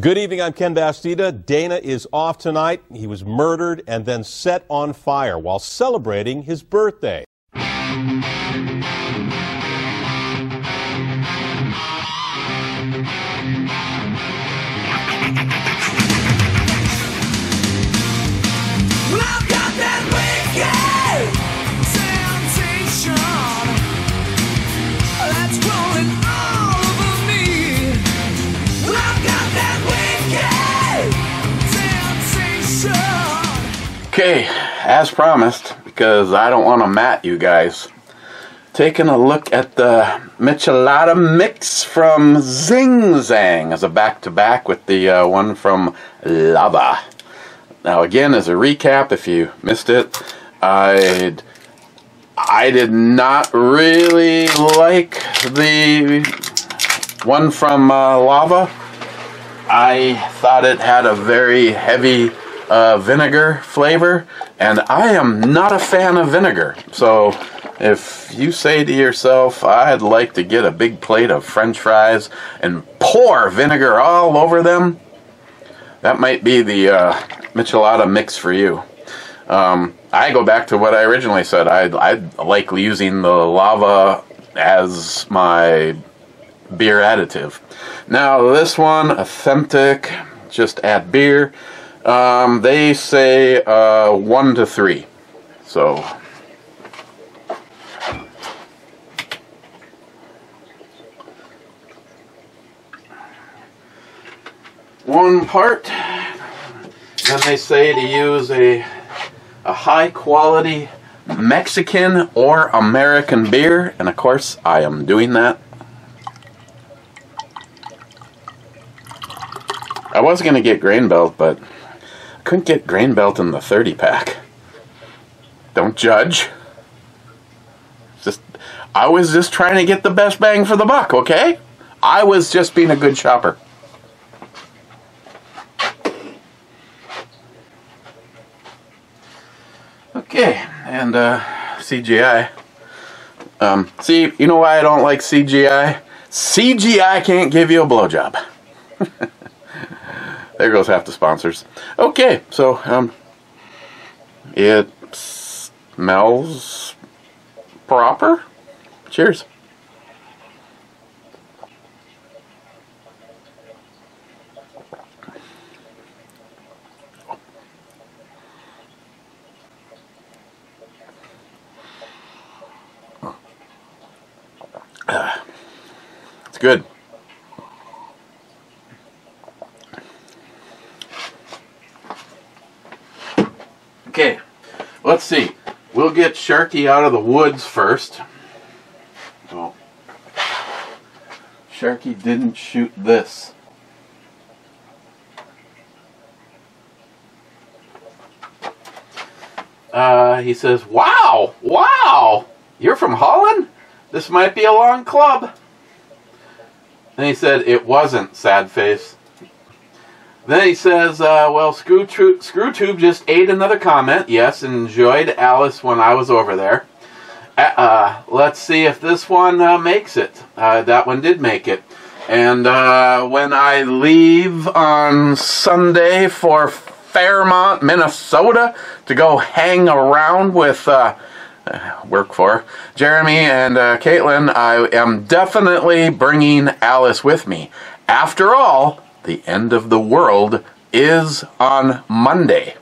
Good evening. I'm Ken Bastida. Dana is off tonight. He was murdered and then set on fire while celebrating his birthday. Okay, as promised, because I don't want to mat you guys, taking a look at the Michelada mix from Zing Zang as a back to back with the uh, one from Lava. Now, again, as a recap, if you missed it, I I did not really like the one from uh, Lava. I thought it had a very heavy uh, vinegar flavor, and I am not a fan of vinegar. So, if you say to yourself, I'd like to get a big plate of french fries and pour vinegar all over them, that might be the uh, Michelada mix for you. Um, I go back to what I originally said. I, I like using the lava as my beer additive. Now, this one, authentic, just add beer. Um, they say uh, one to three. So. One part. Then they say to use a, a high quality Mexican or American beer. And of course, I am doing that. I was going to get Grain Belt, but couldn't get Grain Belt in the 30 pack. Don't judge. Just I was just trying to get the best bang for the buck, okay? I was just being a good shopper. Okay, and uh, CGI. Um, see, you know why I don't like CGI? CGI can't give you a blowjob. there goes half the sponsors. Okay, so um, it smells proper. Cheers. It's good. Okay, let's see. We'll get Sharky out of the woods first. Oh. Sharky didn't shoot this. Uh, he says, Wow! Wow! You're from Holland? This might be a long club. And he said, It wasn't, sad face. Then he says, uh, Well, Screw, Tru- Screw Tube just ate another comment. Yes, enjoyed Alice when I was over there. Uh, uh, let's see if this one uh, makes it. Uh, that one did make it. And uh, when I leave on Sunday for Fairmont, Minnesota, to go hang around with work for Jeremy and Caitlin, I am definitely bringing Alice with me. After all, the end of the world is on Monday.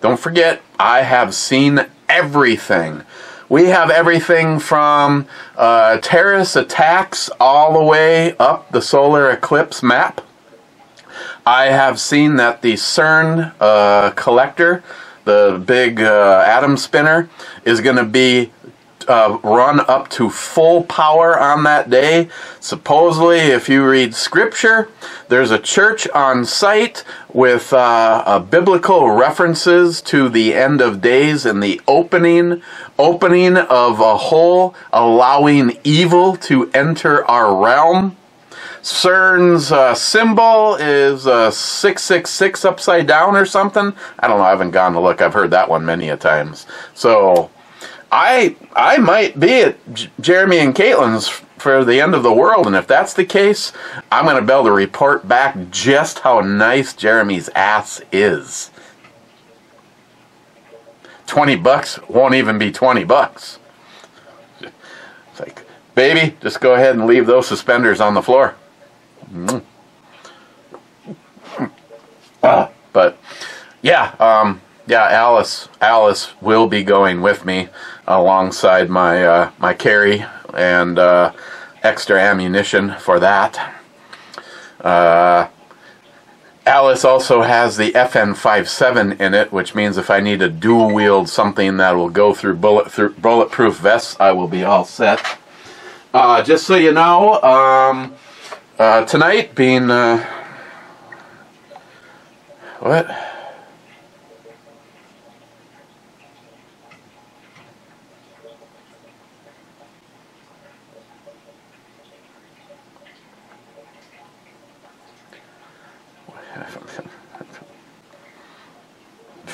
Don't forget, I have seen everything. We have everything from uh, terrorist attacks all the way up the solar eclipse map. I have seen that the CERN uh, collector, the big uh, atom spinner, is going to be uh, run up to full power on that day. Supposedly, if you read scripture, there's a church on site with uh, biblical references to the end of days and the opening opening of a hole, allowing evil to enter our realm. CERN's uh, symbol is uh, 666 upside down or something. I don't know. I haven't gone to look. I've heard that one many a times. So I I might be at J- Jeremy and Caitlin's for the end of the world. And if that's the case, I'm going to be able to report back just how nice Jeremy's ass is. 20 bucks won't even be 20 bucks. It's like, baby, just go ahead and leave those suspenders on the floor. Mm. Uh, but yeah, um, yeah, Alice, Alice will be going with me alongside my uh, my carry and uh, extra ammunition for that. Uh, Alice also has the FN57 in it, which means if I need to dual wield something that will go through bullet through bulletproof vests, I will be all set. Uh, just so you know, um, uh, tonight being uh, what?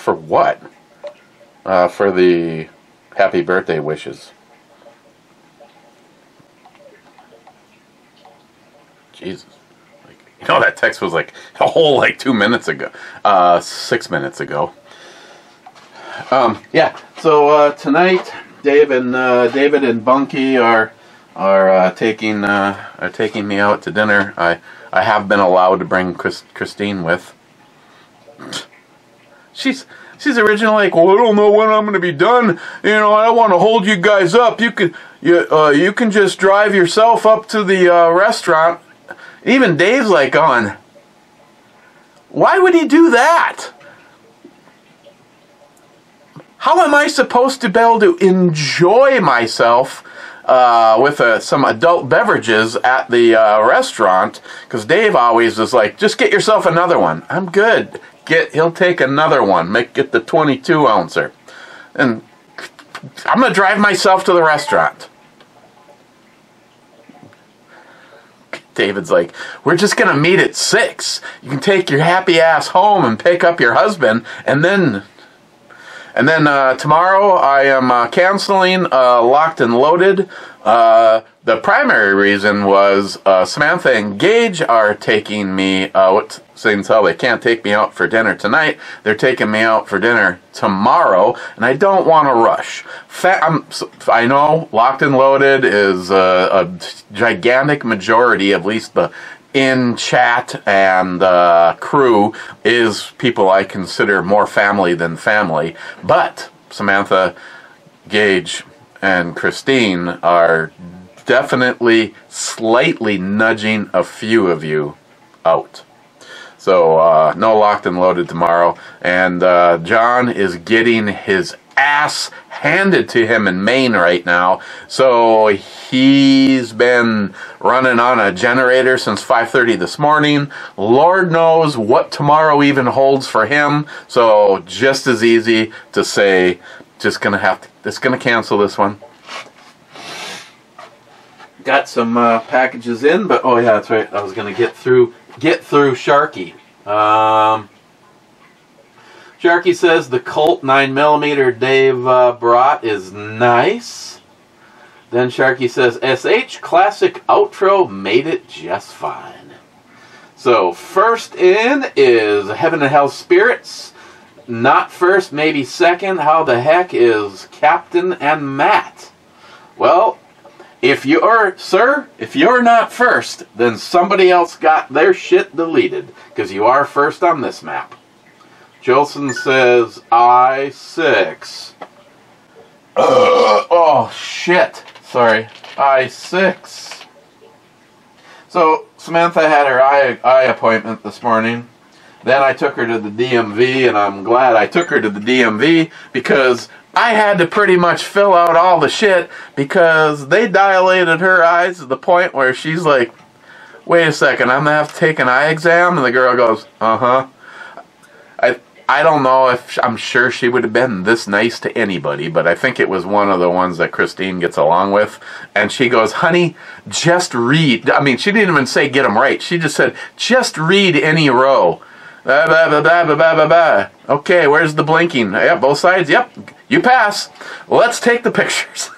For what? Uh, for the happy birthday wishes. Jesus. Like, you know, that text was like a whole like two minutes ago, uh, six minutes ago. Um, yeah. So uh, tonight, Dave and uh, David and Bunky are are uh, taking uh, are taking me out to dinner. I I have been allowed to bring Chris, Christine with. She's she's originally like, well, I don't know when I'm going to be done. You know, I don't want to hold you guys up. You can you uh, you can just drive yourself up to the uh, restaurant. Even Dave's like on. Why would he do that? How am I supposed to be able to enjoy myself uh, with uh, some adult beverages at the uh, restaurant? Because Dave always is like, just get yourself another one. I'm good. Get he'll take another one. Make it the 22 ouncer, and I'm gonna drive myself to the restaurant. David's like, we're just gonna meet at six. You can take your happy ass home and pick up your husband, and then, and then uh, tomorrow I am uh, canceling uh, Locked and Loaded. Uh, the primary reason was uh, Samantha and Gage are taking me. Uh, what saying so they can't take me out for dinner tonight. They're taking me out for dinner tomorrow, and I don't want to rush. Fa- I know Locked and Loaded is a gigantic majority, at least the in chat and uh, crew is people I consider more family than family. But Samantha, Gage, and Christine are definitely slightly nudging a few of you out. So uh, no locked and loaded tomorrow, and uh, John is getting his ass handed to him in Maine right now. So he's been running on a generator since 5:30 this morning. Lord knows what tomorrow even holds for him. So just as easy to say, just gonna have to, just gonna cancel this one. Got some uh, packages in, but oh yeah, that's right. I was gonna get through get through Sharky. Um, Sharky says the Colt 9mm Dave uh, brought is nice. Then Sharky says SH Classic Outro made it just fine. So first in is Heaven and Hell Spirits. Not first, maybe second. How the heck is Captain and Matt? Well, if you're, sir, if you're not first, then somebody else got their shit deleted because you are first on this map. Jolson says I6. oh, shit. Sorry. I6. So, Samantha had her eye, eye appointment this morning. Then I took her to the DMV, and I'm glad I took her to the DMV because I had to pretty much fill out all the shit because they dilated her eyes to the point where she's like, wait a second, I'm gonna have to take an eye exam? And the girl goes, uh huh. I, I don't know if I'm sure she would have been this nice to anybody, but I think it was one of the ones that Christine gets along with. And she goes, honey, just read. I mean, she didn't even say get them right. She just said, just read any row. Bah, bah, bah. Okay, where's the blinking? Yep, both sides. Yep, you pass. Let's take the pictures.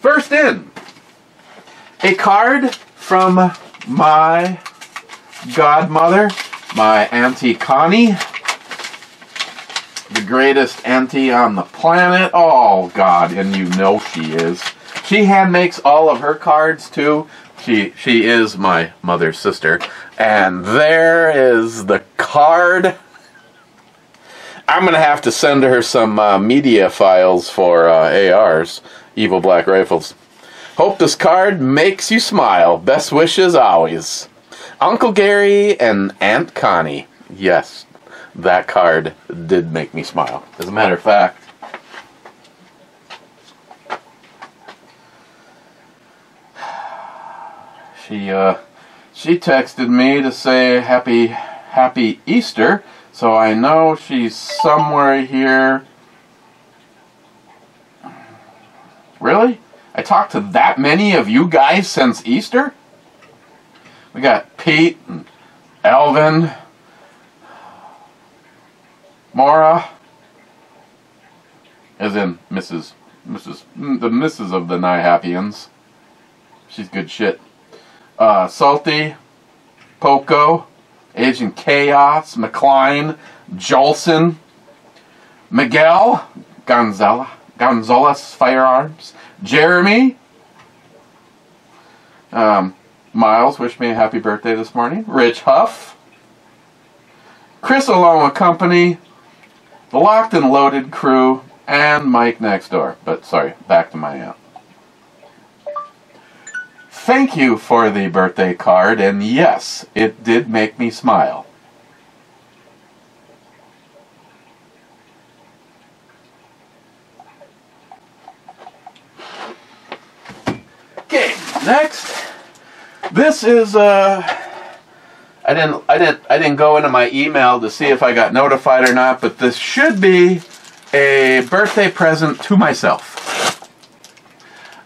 First in, a card from my godmother, my Auntie Connie, the greatest auntie on the planet. Oh, God, and you know she is. She hand makes all of her cards too. She she is my mother's sister, and there is the card. I'm gonna have to send her some uh, media files for uh, ARs, Evil Black Rifles. Hope this card makes you smile. Best wishes always. Uncle Gary and Aunt Connie. Yes, that card did make me smile. As a matter of fact, she uh, she texted me to say happy happy Easter, so I know she's somewhere here. Really? I talked to that many of you guys since Easter? We got Pete and Alvin, Mora, as in Mrs. Mrs. the Mrs. of the Nyhappians. She's good shit. Uh, Salty, Poco, Agent Chaos, McCline, Jolson, Miguel, Gonzala, Gonzalez Firearms, Jeremy, um, Miles, wish me a happy birthday this morning. Rich Huff, Chris along with Company, the Locked and Loaded crew, and Mike next door. But sorry, back to my aunt. Thank you for the birthday card, and yes, it did make me smile. Okay, next. This is uh I didn't I didn't I didn't go into my email to see if I got notified or not, but this should be a birthday present to myself.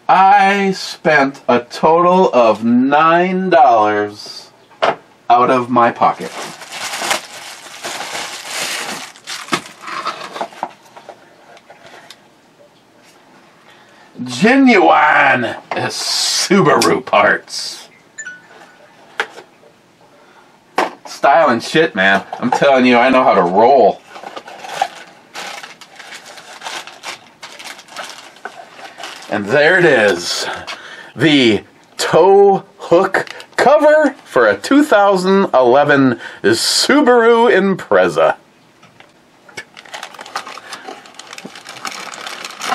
I spent a total of nine dollars out of my pocket. Genuine Subaru parts. Style and shit, man. I'm telling you, I know how to roll. And there it is. The tow hook cover for a 2011 Subaru Impreza.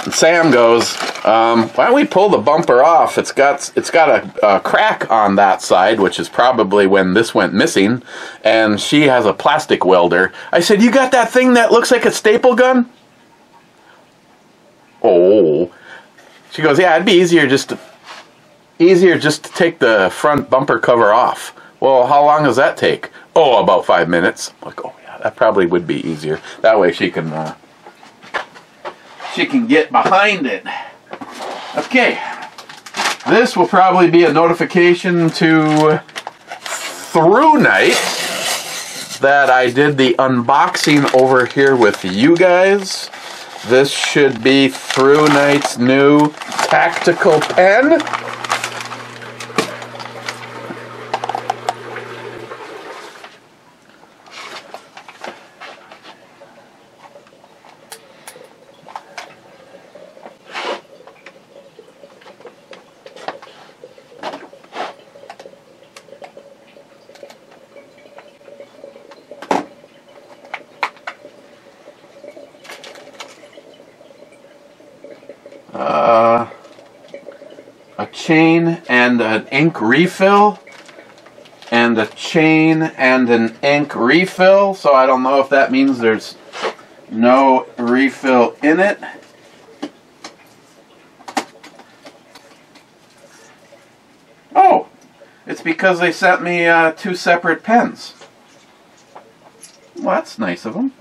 Sam goes, um, "Why don't we pull the bumper off? It's got it's got a, a crack on that side, which is probably when this went missing, and she has a plastic welder." I said, "You got that thing that looks like a staple gun?" Oh, she goes, "Yeah, it'd be easier just to easier just to take the front bumper cover off." Well, how long does that take? Oh, about five minutes. I'm like, oh yeah, that probably would be easier. That way she can uh, she can get behind it. Okay, this will probably be a notification to ThruNite that I did the unboxing over here with you guys. This should be ThruNite's new tactical pen. Chain and an ink refill. And a chain and an ink refill. So I don't know if that means there's no refill in it. Oh, it's because they sent me uh, two separate pens. Well, that's nice of them.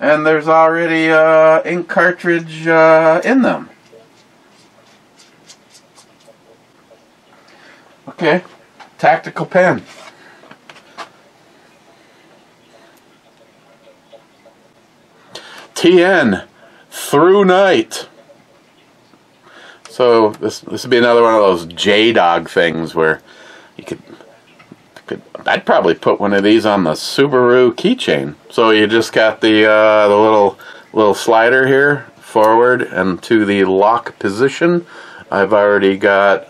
And there's already uh, ink cartridge uh, in them. Okay, tactical pen. TN ThruNite. So this this would be another one of those J Dog things where you could could I'd probably put one of these on the Subaru keychain. So you just got the uh, the little little slider here forward and to the lock position. I've already got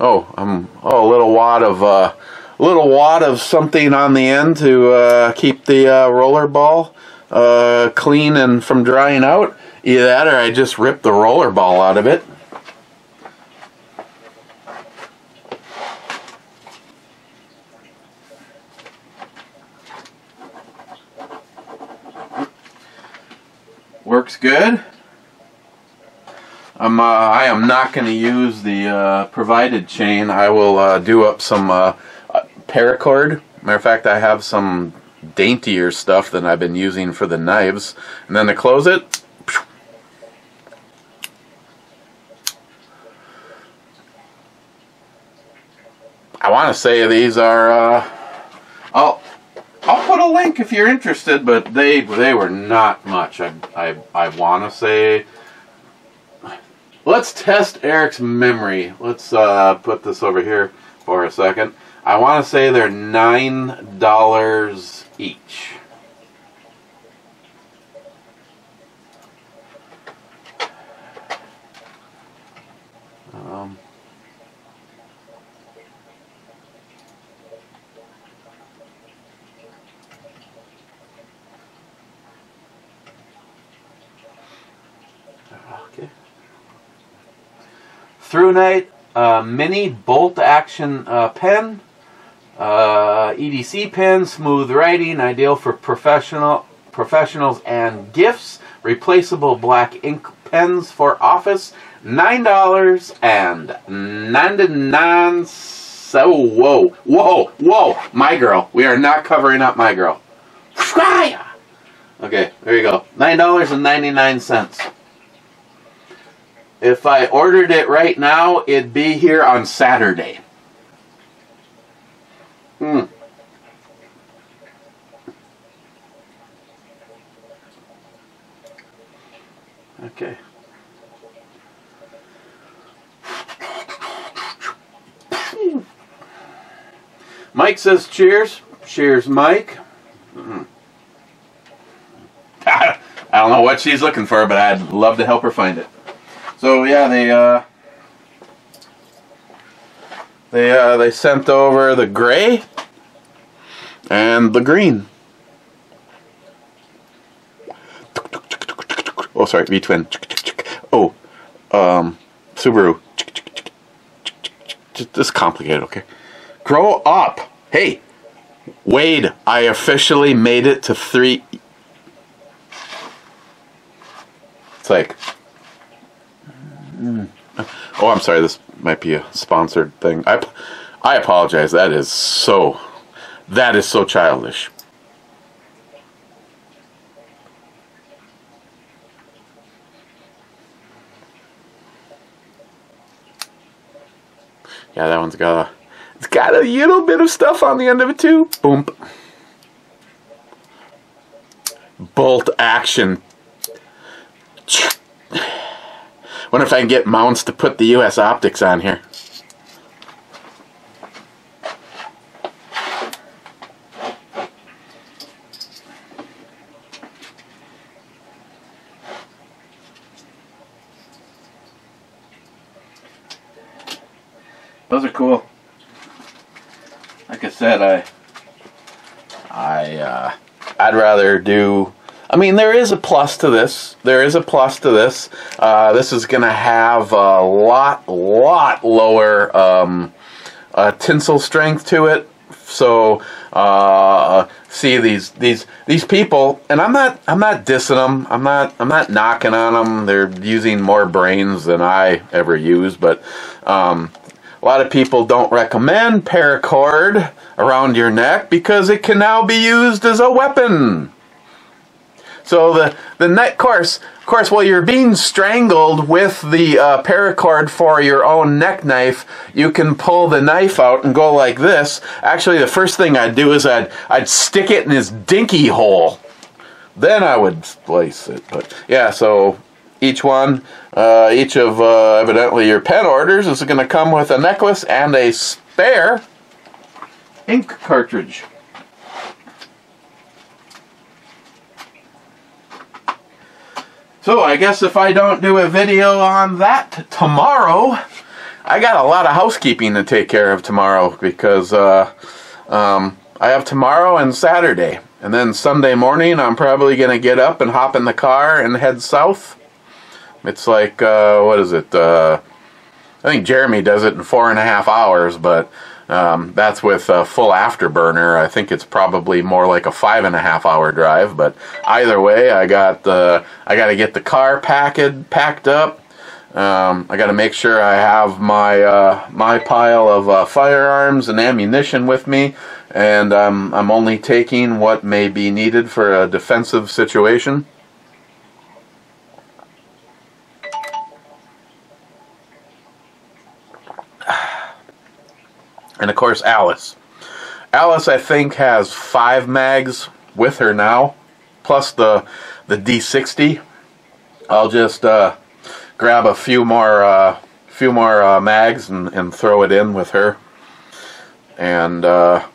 oh little wad of uh, little wad of something on the end to uh, keep the uh, roller ball uh, clean and from drying out. Either that or I just rip the roller ball out of it. Works good. I'm, uh, I am not going to use the uh, provided chain. I will uh, do up some uh, uh, paracord. Matter of fact, I have some daintier stuff than I've been using for the knives. And then to close it, I want to say these are. Uh, I'll I'll put a link if you're interested, but they they were not much. I I I want to say. Let's test Eric's memory. Let's uh, put this over here for a second. I want to say they're nine dollars each. ThruNite uh, mini bolt action uh, pen. Uh, EDC pen, smooth writing, ideal for professional professionals and gifts. Replaceable black ink pens for office. Nine dollars and ninety nine. So whoa, whoa, whoa! My girl, we are not covering up my girl. Okay, there you go. Nine dollars and ninety nine cents. If I ordered it right now, it'd be here on Saturday. Hmm. Okay. Mike says cheers. Cheers, Mike. Mhm. I don't know what she's looking for, but I'd love to help her find it. So yeah, they uh, they uh, they sent over the gray and the green. Oh, sorry, V twin. Oh, um, Subaru. This is complicated, okay? Grow up. Hey, Wade, I officially made it to three. It's like. Oh, I'm sorry. This might be a sponsored thing. I, I apologize. That is so. That is so childish. Yeah, that one's got a. It's got a little bit of stuff on the end of it too. Boom. Bolt action. Wonder if I can get mounts to put the US optics on here. Those are cool. Like I said, I I uh, I'd rather do I mean, there is a plus to this. There is a plus to this. Uh, this is going to have a lot, lot lower um, uh, tensile strength to it. So, uh, see these these these people, and I'm not I'm not dissing them. I'm not I'm not knocking on them. They're using more brains than I ever use, but. Um, a lot of people don't recommend paracord around your neck because it can now be used as a weapon. So the the neck course, of course, while you're being strangled with the uh, paracord for your own neck knife, you can pull the knife out and go like this. Actually, the first thing I'd do is I'd I'd stick it in his dinky hole. Then I would splice it. But yeah, so each one, uh, each of uh, evidently your pen orders is going to come with a necklace and a spare ink cartridge. So I guess if I don't do a video on that tomorrow, I got a lot of housekeeping to take care of tomorrow because uh, um, I have tomorrow and Saturday. And then Sunday morning, I'm probably going to get up and hop in the car and head south. It's like, uh, what is it? Uh, I think Jeremy does it in four and a half hours, but um, that's with a full afterburner. I think it's probably more like a five and a half hour drive. But either way, I got the I got to get the car packed packed up. Um, I got to make sure I have my uh, my pile of uh, firearms and ammunition with me, and um, I'm only taking what may be needed for a defensive situation. And of course, Alice. Alice, I think, has five mags with her now, plus the the D60. I'll just uh, grab a few more uh, few more uh, mags and, and throw it in with her. And uh,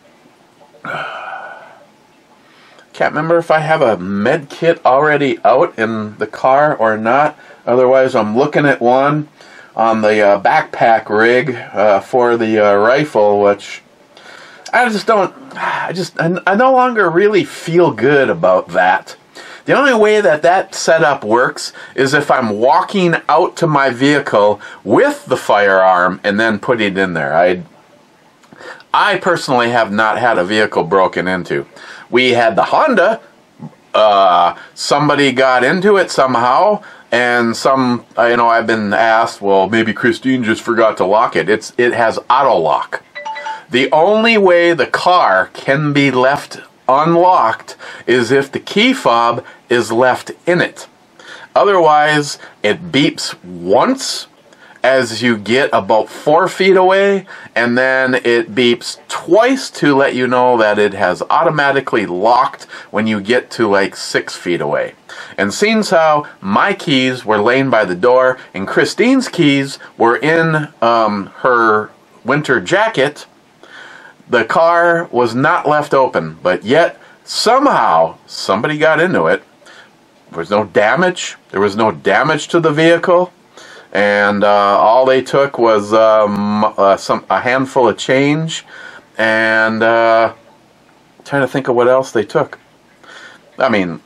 can't remember if I have a med kit already out in the car or not. Otherwise, I'm looking at one on the uh, backpack rig uh, for the uh, rifle, which I just don't. I just I, no longer really feel good about that. The only way that that setup works is if I'm walking out to my vehicle with the firearm and then putting it in there. I I personally have not had a vehicle broken into. We had the Honda. Uh, somebody got into it somehow, and some, uh, you know, I've been asked, well, maybe Christine just forgot to lock it. It's it has auto lock. The only way the car can be left unlocked is if the key fob is left in it. Otherwise, it beeps once as you get about four feet away, and then it beeps twice to let you know that it has automatically locked when you get to like six feet away. And seeing how my keys were laying by the door and Christine's keys were in um, her winter jacket, the car was not left open, but yet somehow somebody got into it. There was no damage. There was no damage to the vehicle and uh, all they took was um, uh, some a handful of change, and uh, trying to think of what else they took. I mean,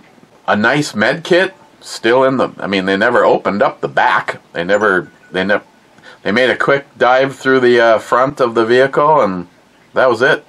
a nice med kit still in the. I mean, they never opened up the back. They never. They never. They made a quick dive through the uh, front of the vehicle, and that was it.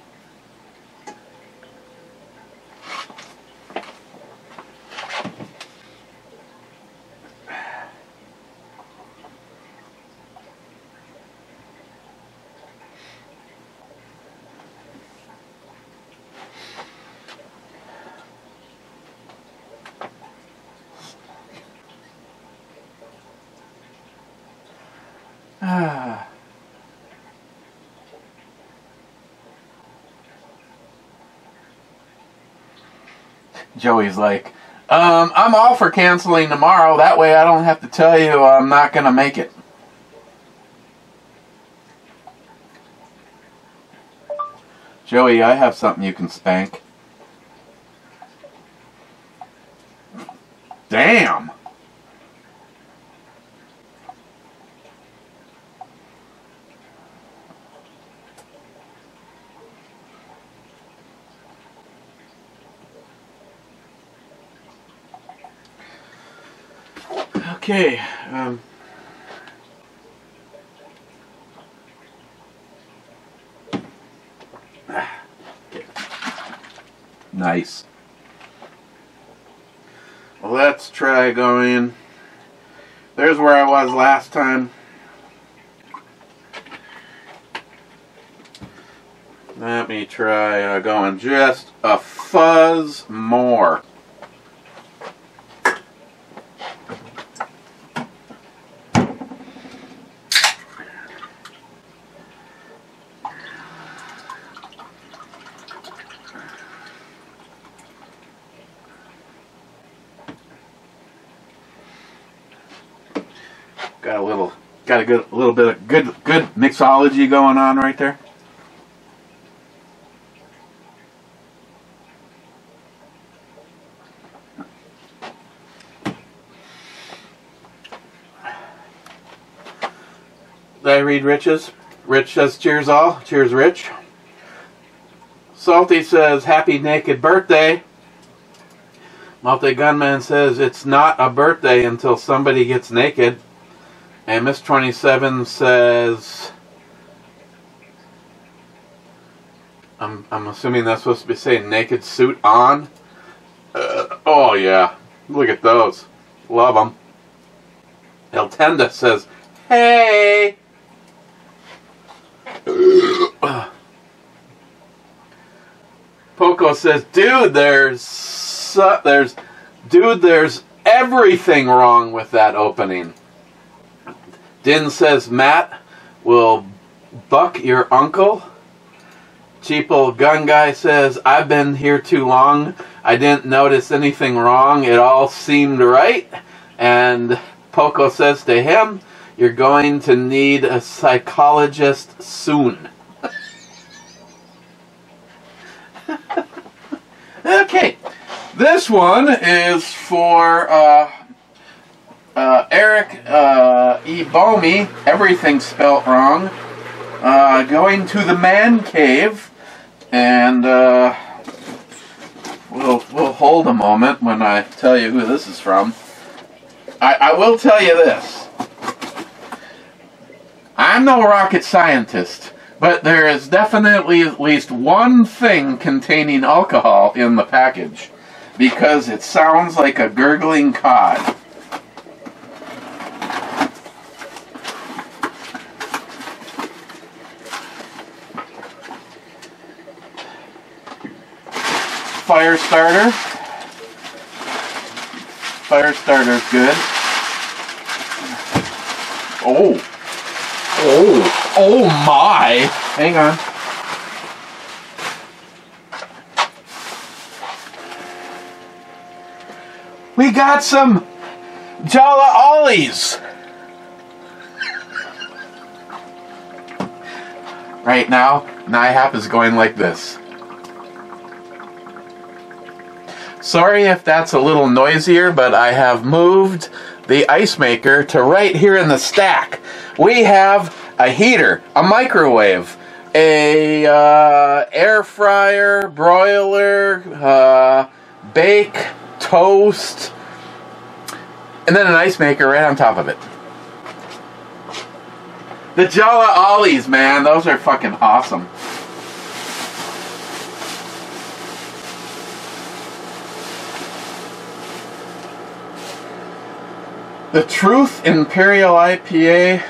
Joey's like, um, I'm all for canceling tomorrow. That way I don't have to tell you I'm not going to make it. Joey, I have something you can spank. Damn. Okay. Um, nice. Well, let's try going. There's where I was last time. Let me try uh, going just a fuzz more. Got a little, got a good, a little bit of good, good mixology going on right there. I read Rich's? Rich says, cheers all. Cheers, Rich. Salty says, happy naked birthday. Multi Gunman says, it's not a birthday until somebody gets naked. And Miss 27 says, I'm, I'm assuming that's supposed to be saying naked suit on. Uh, oh, yeah. Look at those. Love them. El Tenda says, hey. Poco says, "Dude, there's there's dude, there's everything wrong with that opening." Din says, "Matt will buck your uncle." Cheap old gun guy says, "I've been here too long. I didn't notice anything wrong. It all seemed right." And Poco says to him, "You're going to need a psychologist soon." Okay, this one is for uh, uh, Eric uh, E. Bomey. Everything spelt wrong. Uh, going to the man cave, and uh, we'll we'll hold a moment when I tell you who this is from. I, I will tell you this. I'm no rocket scientist. But there is definitely at least one thing containing alcohol in the package. Because it sounds like a gurgling cod. Fire starter. Fire starter's good. Oh. Oh, oh my! Hang on. We got some Jala Ollies! Right now, NIHAP is going like this. Sorry if that's a little noisier, but I have moved the ice maker to right here in the stack. We have a heater, a microwave, a uh, air fryer, broiler, uh, bake, toast, and then an ice maker right on top of it. The Jala Ollies, man, those are fucking awesome. The Truth Imperial IPA,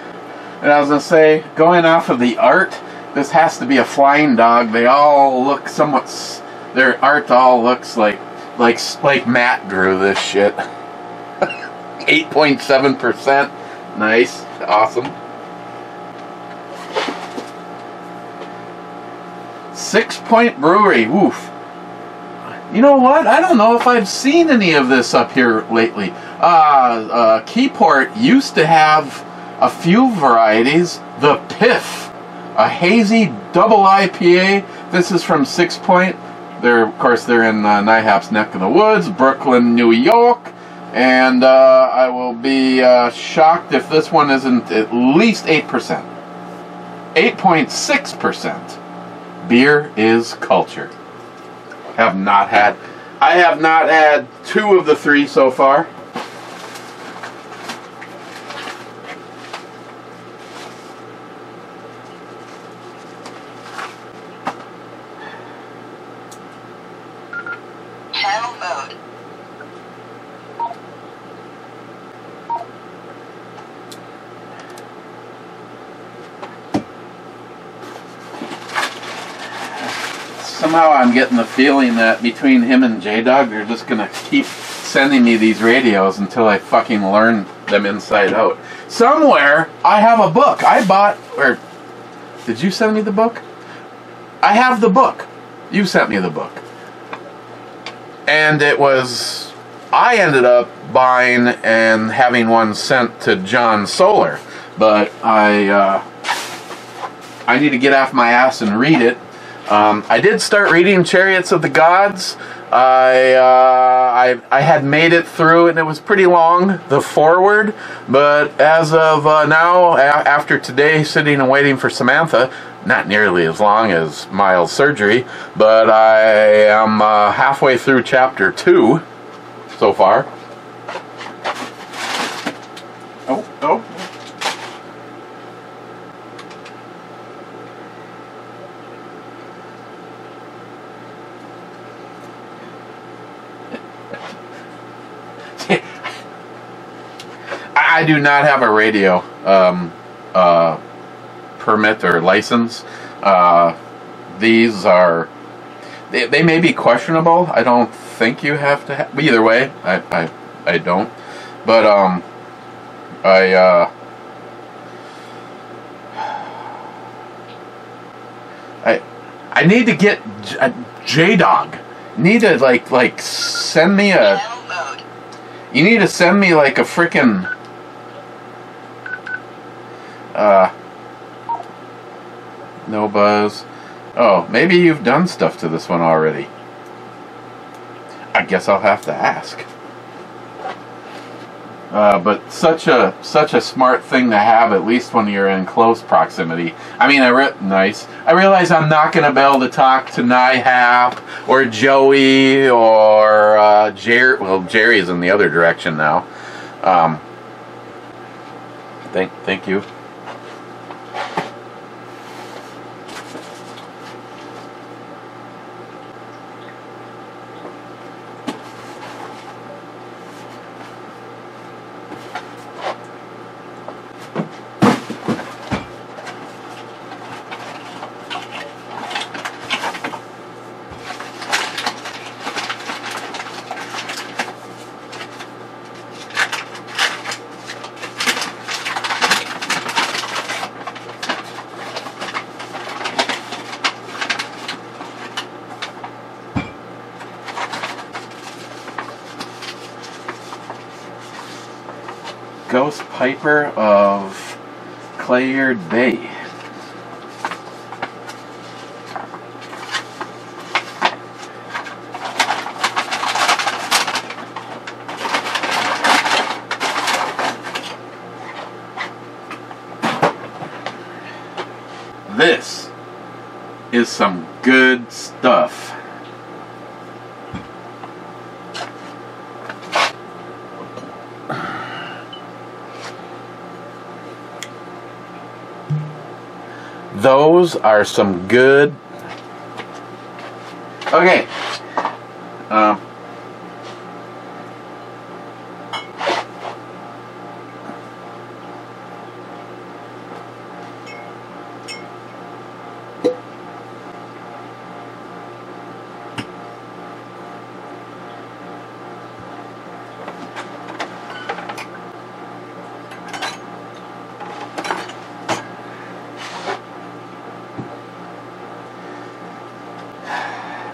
and I was gonna say, going off of the art, this has to be a flying dog. They all look somewhat. Their art all looks like like like Matt drew this shit. Eight point seven percent. Nice, awesome. Sixpoint Brewery. Woof. You know what? I don't know if I've seen any of this up here lately. Uh, uh, Keyport used to have a few varieties. The Piff, a hazy double IPA. This is from Sixpoint. They're, of course, they're in uh, neck of the woods, Brooklyn, New York. And uh, I will be uh, shocked if this one isn't at least 8%. 8.6%. Beer is culture have not had. I have not had two of the three so far. Somehow I'm getting the feeling that between him and J Dog, they're just gonna keep sending me these radios until I fucking learn them inside out. Somewhere I have a book. I bought or did you send me the book? I have the book. You sent me the book. And it was I ended up buying and having one sent to John Solar, but I uh, I need to get off my ass and read it. Um, I did start reading Chariots of the Gods. I, uh, I I had made it through, and it was pretty long, the forward. But as of uh, now, after today, sitting and waiting for Samantha, not nearly as long as Miles' surgery, but I am uh, halfway through chapter two so far. Oh, oh. I, do not have a radio um, uh, permit or license. Uh, these are they, they may be questionable. I don't think you have to. have either way, I, I I don't. But um, I uh, I I need to get J Dog. Need to like like send me a. You need to send me like a freaking. Uh. No buzz. Oh, maybe you've done stuff to this one already. I guess I'll have to ask. Uh, but such a such a smart thing to have, at least when you're in close proximity. I mean, I re- nice. I realize I'm not going to be able to talk to Nihap or Joey or uh, Jerry. Well, Jerry's in the other direction now. Um, thank thank you. Piper of Clayard Bay. This is some good Those are some good. Okay. Um.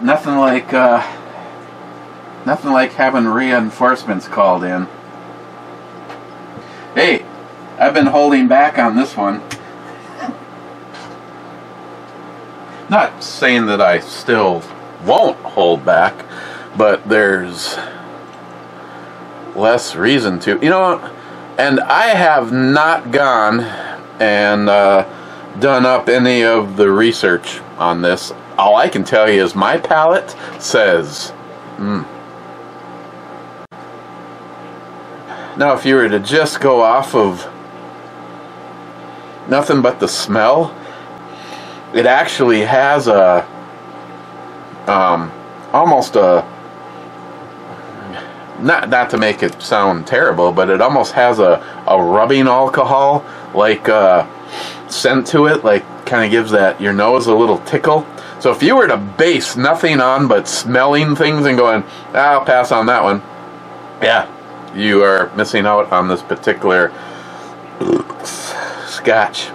Nothing like uh, reinforcements called in. Hey, I've been holding back on this one. Not saying that I still won't hold back, but there's less reason to. You know, and I have not gone and uh, done up any of the research on this. All I can tell you is my palate says, Now, if you were to just go off of nothing but the smell, it actually has a um, almost a not not to make it sound terrible, but it almost has a, a rubbing alcohol like uh, scent to it, like kind of gives that your nose a little tickle. So if you were to base nothing on but smelling things and going, "Ah, I'll pass on that one, yeah, you are missing out on this particular scotch.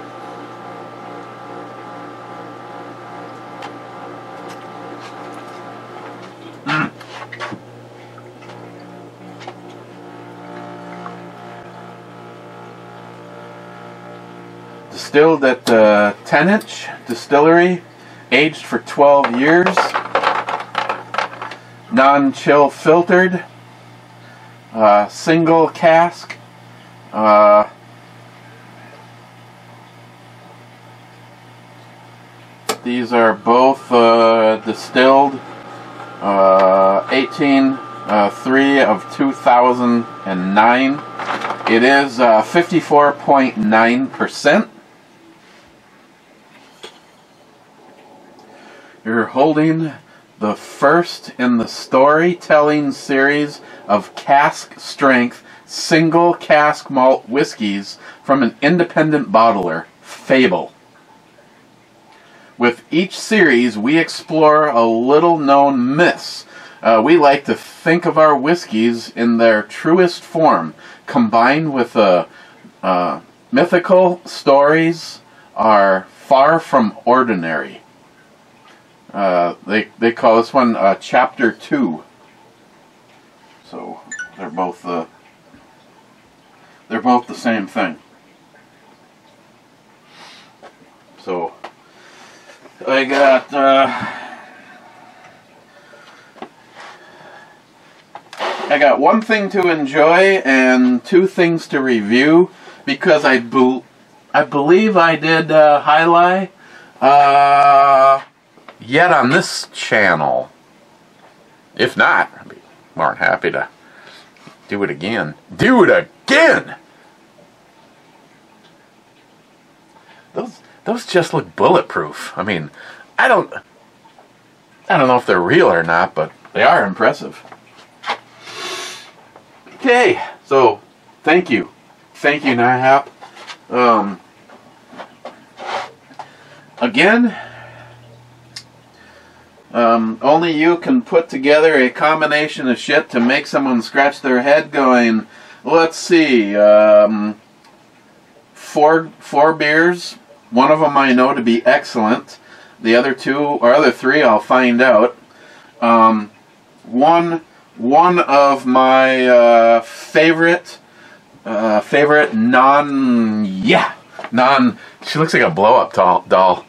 Distilled at uh, Teaninich distillery, aged for 12 years, non chill filtered uh, single cask. Uh, these are both uh, distilled uh, 18 uh, 3 of 2009. It is uh, 54.9%. You're holding the first in the storytelling series of cask strength single cask malt whiskeys from an independent bottler, Fable. With each series, we explore a little known myth. Uh, we like to think of our whiskeys in their truest form, combined with uh, uh, mythical stories are far from ordinary. Uh, they they call this one uh, chapter two. So they're both uh, they're both the same thing. So I got uh, I got one thing to enjoy and two things to review because I bel I believe I did uh, highlight uh, yet on this channel. If not, I'd be more than happy to do it again. Do it again! Those those just look bulletproof. I mean, I don't I don't know if they're real or not, but they are impressive. Okay, so thank you. Thank you, NIHAP. Um again, um, only you can put together a combination of shit to make someone scratch their head going, let's see, um, four, four beers. One of them I know to be excellent. The other two, or other three, I'll find out. Um, one, one of my uh, favorite, uh, favorite non, yeah, non. She looks like a blow-up doll.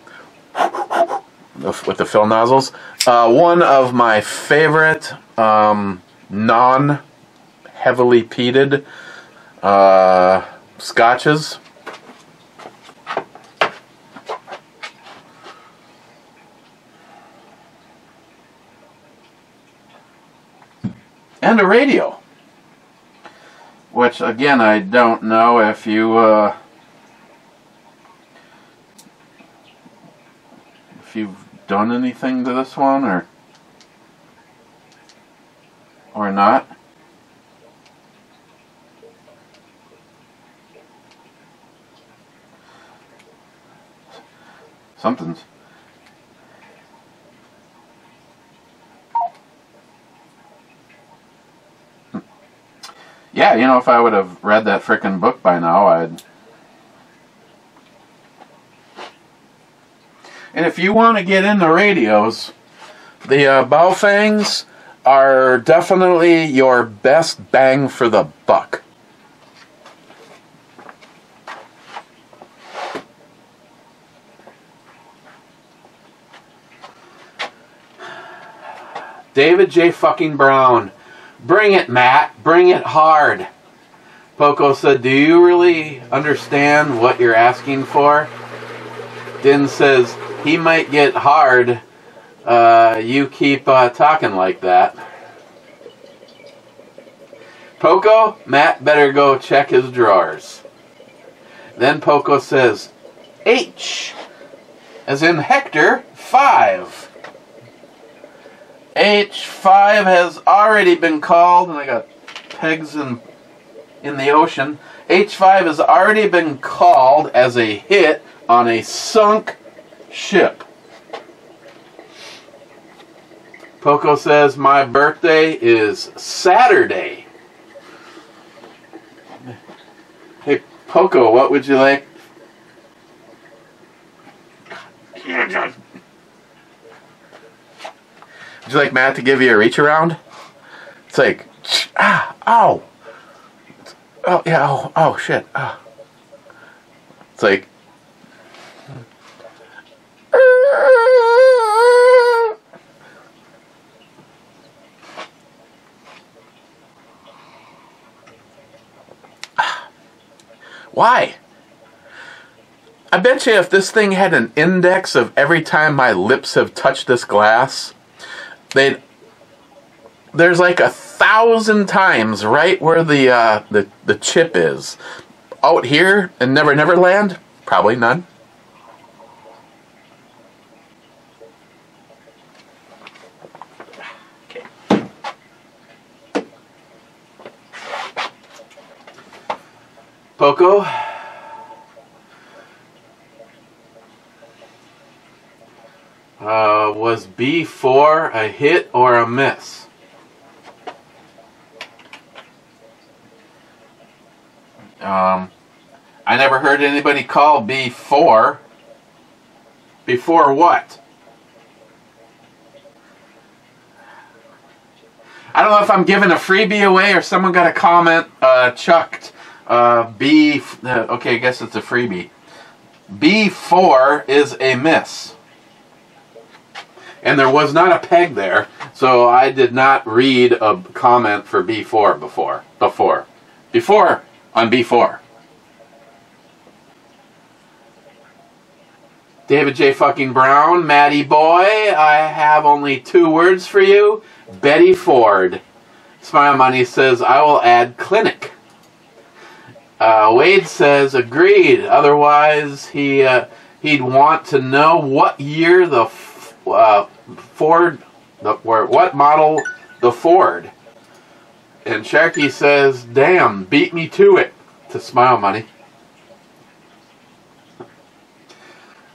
With the fill nozzles. Uh, one of my favorite um, non heavily peated uh, scotches. And a radio. Which, again, I don't know if you. Uh, if you've done anything to this one or or not. Something's. Yeah, you know, if I would have read that frickin' book by now, I'd And if you want to get in the radios, the uh, Baofengs are definitely your best bang for the buck. David J. fucking Brown. Bring it, Matt. Bring it hard. Poco said, Do you really understand what you're asking for? Din says, He might get hard. Uh, you keep uh, talking like that. Poco, Matt better go check his drawers. Then Poco says, H, as in Hector, 5. H5 has already been called, and I got pegs in, in the ocean. H5 has already been called as a hit on a sunk ship. Poco says, My birthday is Saturday. Hey, Poco, what would you like? Would you like Matt to give you a reach around? It's like, ah, ow. Oh, yeah, oh, oh, shit. Ah. It's like, why? I bet you if this thing had an index of every time my lips have touched this glass, they'd there's like a thousand times right where the uh, the the chip is. Out here in Never Never Land, probably none. Poco. Uh, was B4 a hit or a miss? Um, I never heard anybody call B4. Before what? I don't know if I'm giving a freebie away or someone got a comment uh, chucked. Uh, B. Okay, I guess it's a freebie. B4 is a miss. And there was not a peg there, so I did not read a comment for B4 before. Before. Before on B4. David J. fucking Brown, Matty boy, I have only two words for you. Betty Ford. Smile Money says, I will add clinic. Uh, Wade says, agreed. Otherwise, he uh, he'd want to know what year the uh, Ford, the, what model the Ford. And Sharky says, damn, beat me to it. To Smile Money.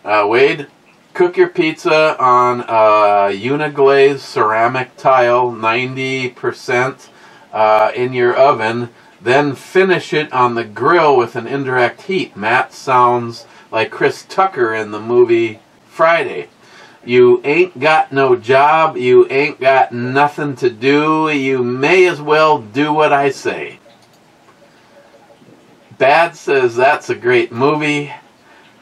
Uh, Wade, cook your pizza on uh, Uniglaze ceramic tile, 90% uh, in your oven. Then finish it on the grill with an indirect heat. Matt sounds like Chris Tucker in the movie Friday. You ain't got no job. You ain't got nothing to do. You may as well do what I say. Bad says that's a great movie.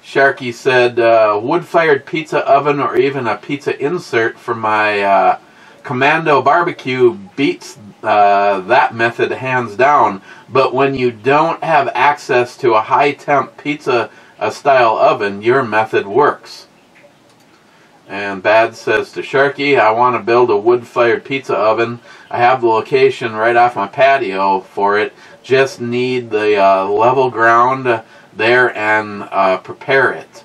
Sharky said uh, wood-fired pizza oven or even a pizza insert for my uh, Kamado barbecue beats uh, that method hands down. But when you don't have access to a high-temp pizza uh, style oven, your method works. And Bad says to Sharky, I want to build a wood-fired pizza oven. I have the location right off my patio for it. Just need the uh, level ground there and uh, prepare it.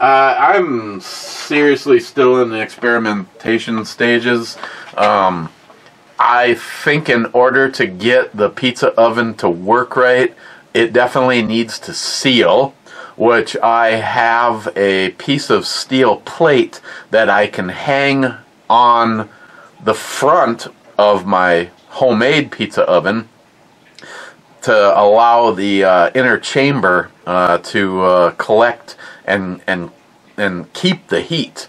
Uh, I'm seriously still in the experimentation stages. Um, I think in order to get the pizza oven to work right, it definitely needs to seal, which I have a piece of steel plate that I can hang on the front of my homemade pizza oven to allow the uh, inner chamber uh, to uh, collect and and and keep the heat.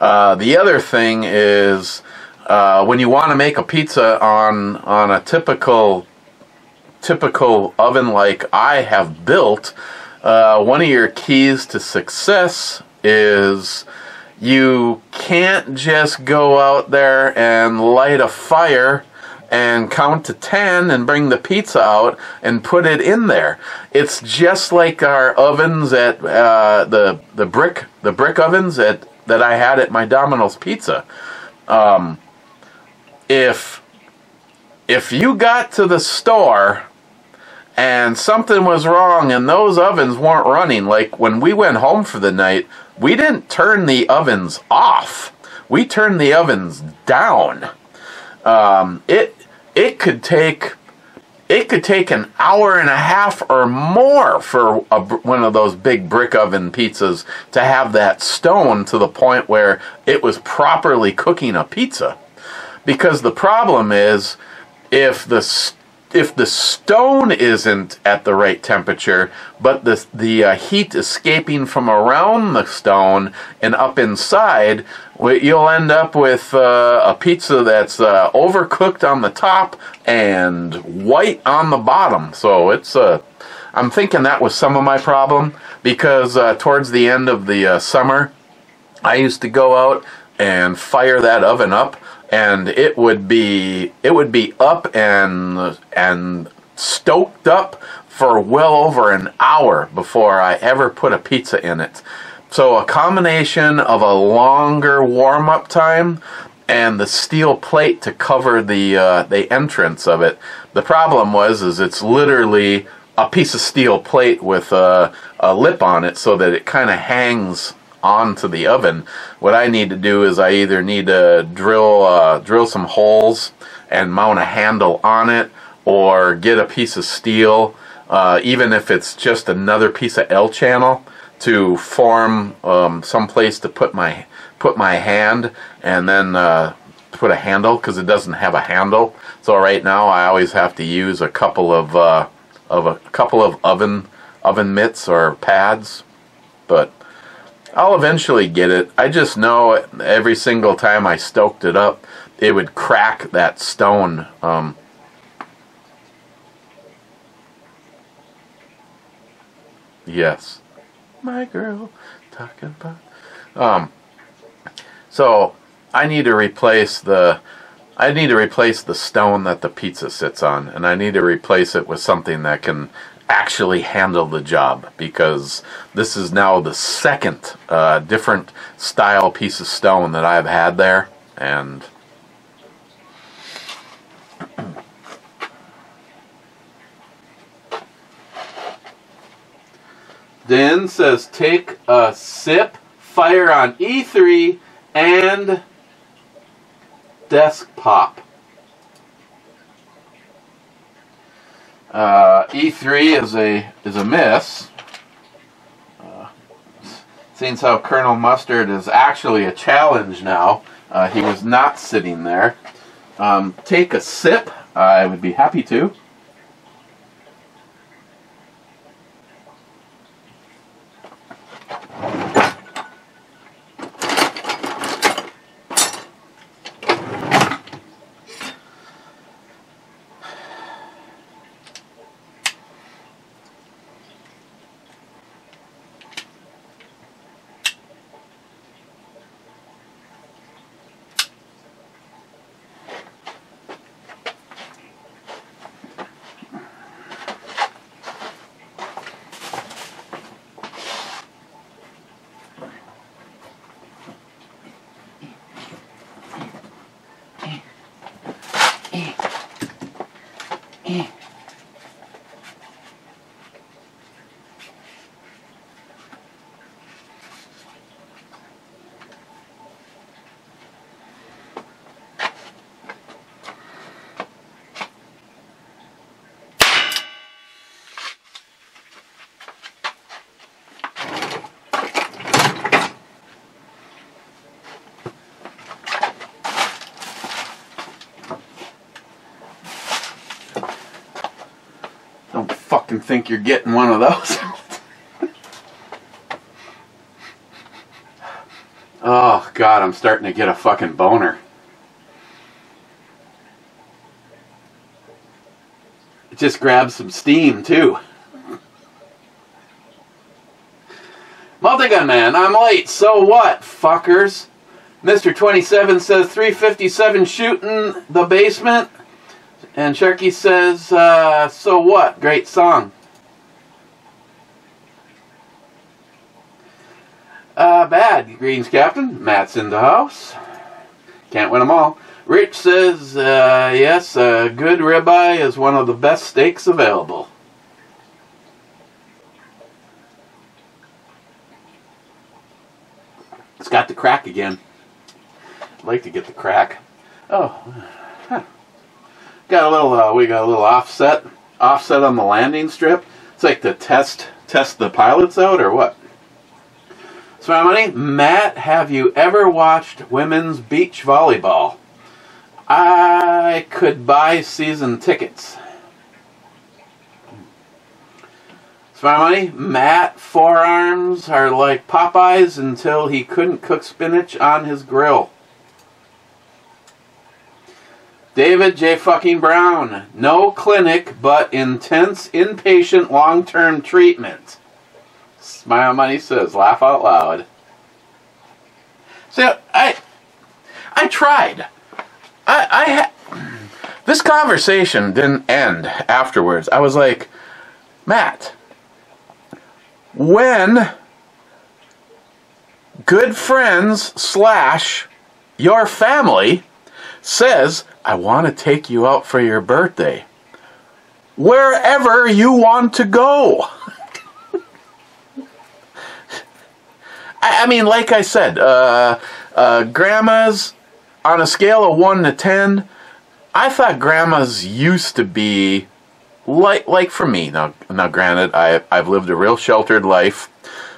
Uh, the other thing is uh, when you want to make a pizza on on a typical typical oven like I have built, uh, one of your keys to success is you can't just go out there and light a fire and count to 10 and bring the pizza out and put it in there. It's just like our ovens at uh, the the brick the brick ovens at that I had at my Domino's Pizza. Um, if if you got to the store and something was wrong and those ovens weren't running, like when we went home for the night, we didn't turn the ovens off. We turned the ovens down. Um, it it could take it could take an hour and a half or more for a, one of those big brick oven pizzas to have that stone to the point where it was properly cooking a pizza. Because the problem is if the if the stone isn't at the right temperature, but the the uh, heat escaping from around the stone and up inside, you'll end up with uh, a pizza that's uh, overcooked on the top and white on the bottom. So it's uh, I'm thinking that was some of my problem because uh, towards the end of the uh, summer, I used to go out and fire that oven up and it would be it would be up and and stoked up for well over an hour before I ever put a pizza in it. So a combination of a longer warm up time and the steel plate to cover the uh, the entrance of it. The problem was is it's literally a piece of steel plate with a, a lip on it so that it kind of hangs onto the oven. What I need to do is I either need to drill uh, drill some holes and mount a handle on it, or get a piece of steel, uh, even if it's just another piece of L channel, to form um, some place to put my put my hand, and then uh, put a handle because it doesn't have a handle. So right now I always have to use a couple of uh, of a couple of oven oven mitts or pads, but I'll eventually get it. I just know every single time I stoked it up, it would crack that stone. Um, yes, my girl talking about. Um, so I need to replace the. I need to replace the stone that the pizza sits on, and I need to replace it with something that can actually handle the job because this is now the second uh, different style piece of stone that I've had there, and Dan says take a sip, fire on E3, and desk pop. Uh, E3 is a is a miss. Uh, seeing how Colonel Mustard is actually a challenge now, uh, he was not sitting there. Um, take a sip. I would be happy to. Don't fucking think you're getting one of those. oh god, I'm starting to get a fucking boner. It just grabs some steam too. Multigun man, I'm late. So what, fuckers? Mr. 27 says 357 shooting the basement. And Sharky says, uh, so what? Great song. Uh, bad, Greens Captain. Matt's in the house. Can't win them all. Rich says, uh, yes, a good ribeye is one of the best steaks available. It's got the crack again. I'd like to get the crack. Oh, got a little uh, we got a little offset offset on the landing strip. It's like to test test the pilots out or what? So money matt have you ever watched women's beach volleyball? I could buy season tickets. So money matt forearms are like popeyes until he couldn't cook spinach on his grill David J. fucking Brown. No clinic, but intense inpatient long term treatment. Smile Money says, laugh out loud. So I I tried. I I this conversation didn't end afterwards. I was like, Matt, when good friends slash your family says, I want to take you out for your birthday, wherever you want to go. I mean, like I said, uh, uh, grandmas on a scale of 1 to 10, I thought grandmas used to be like like for me. Now now granted I I've lived a real sheltered life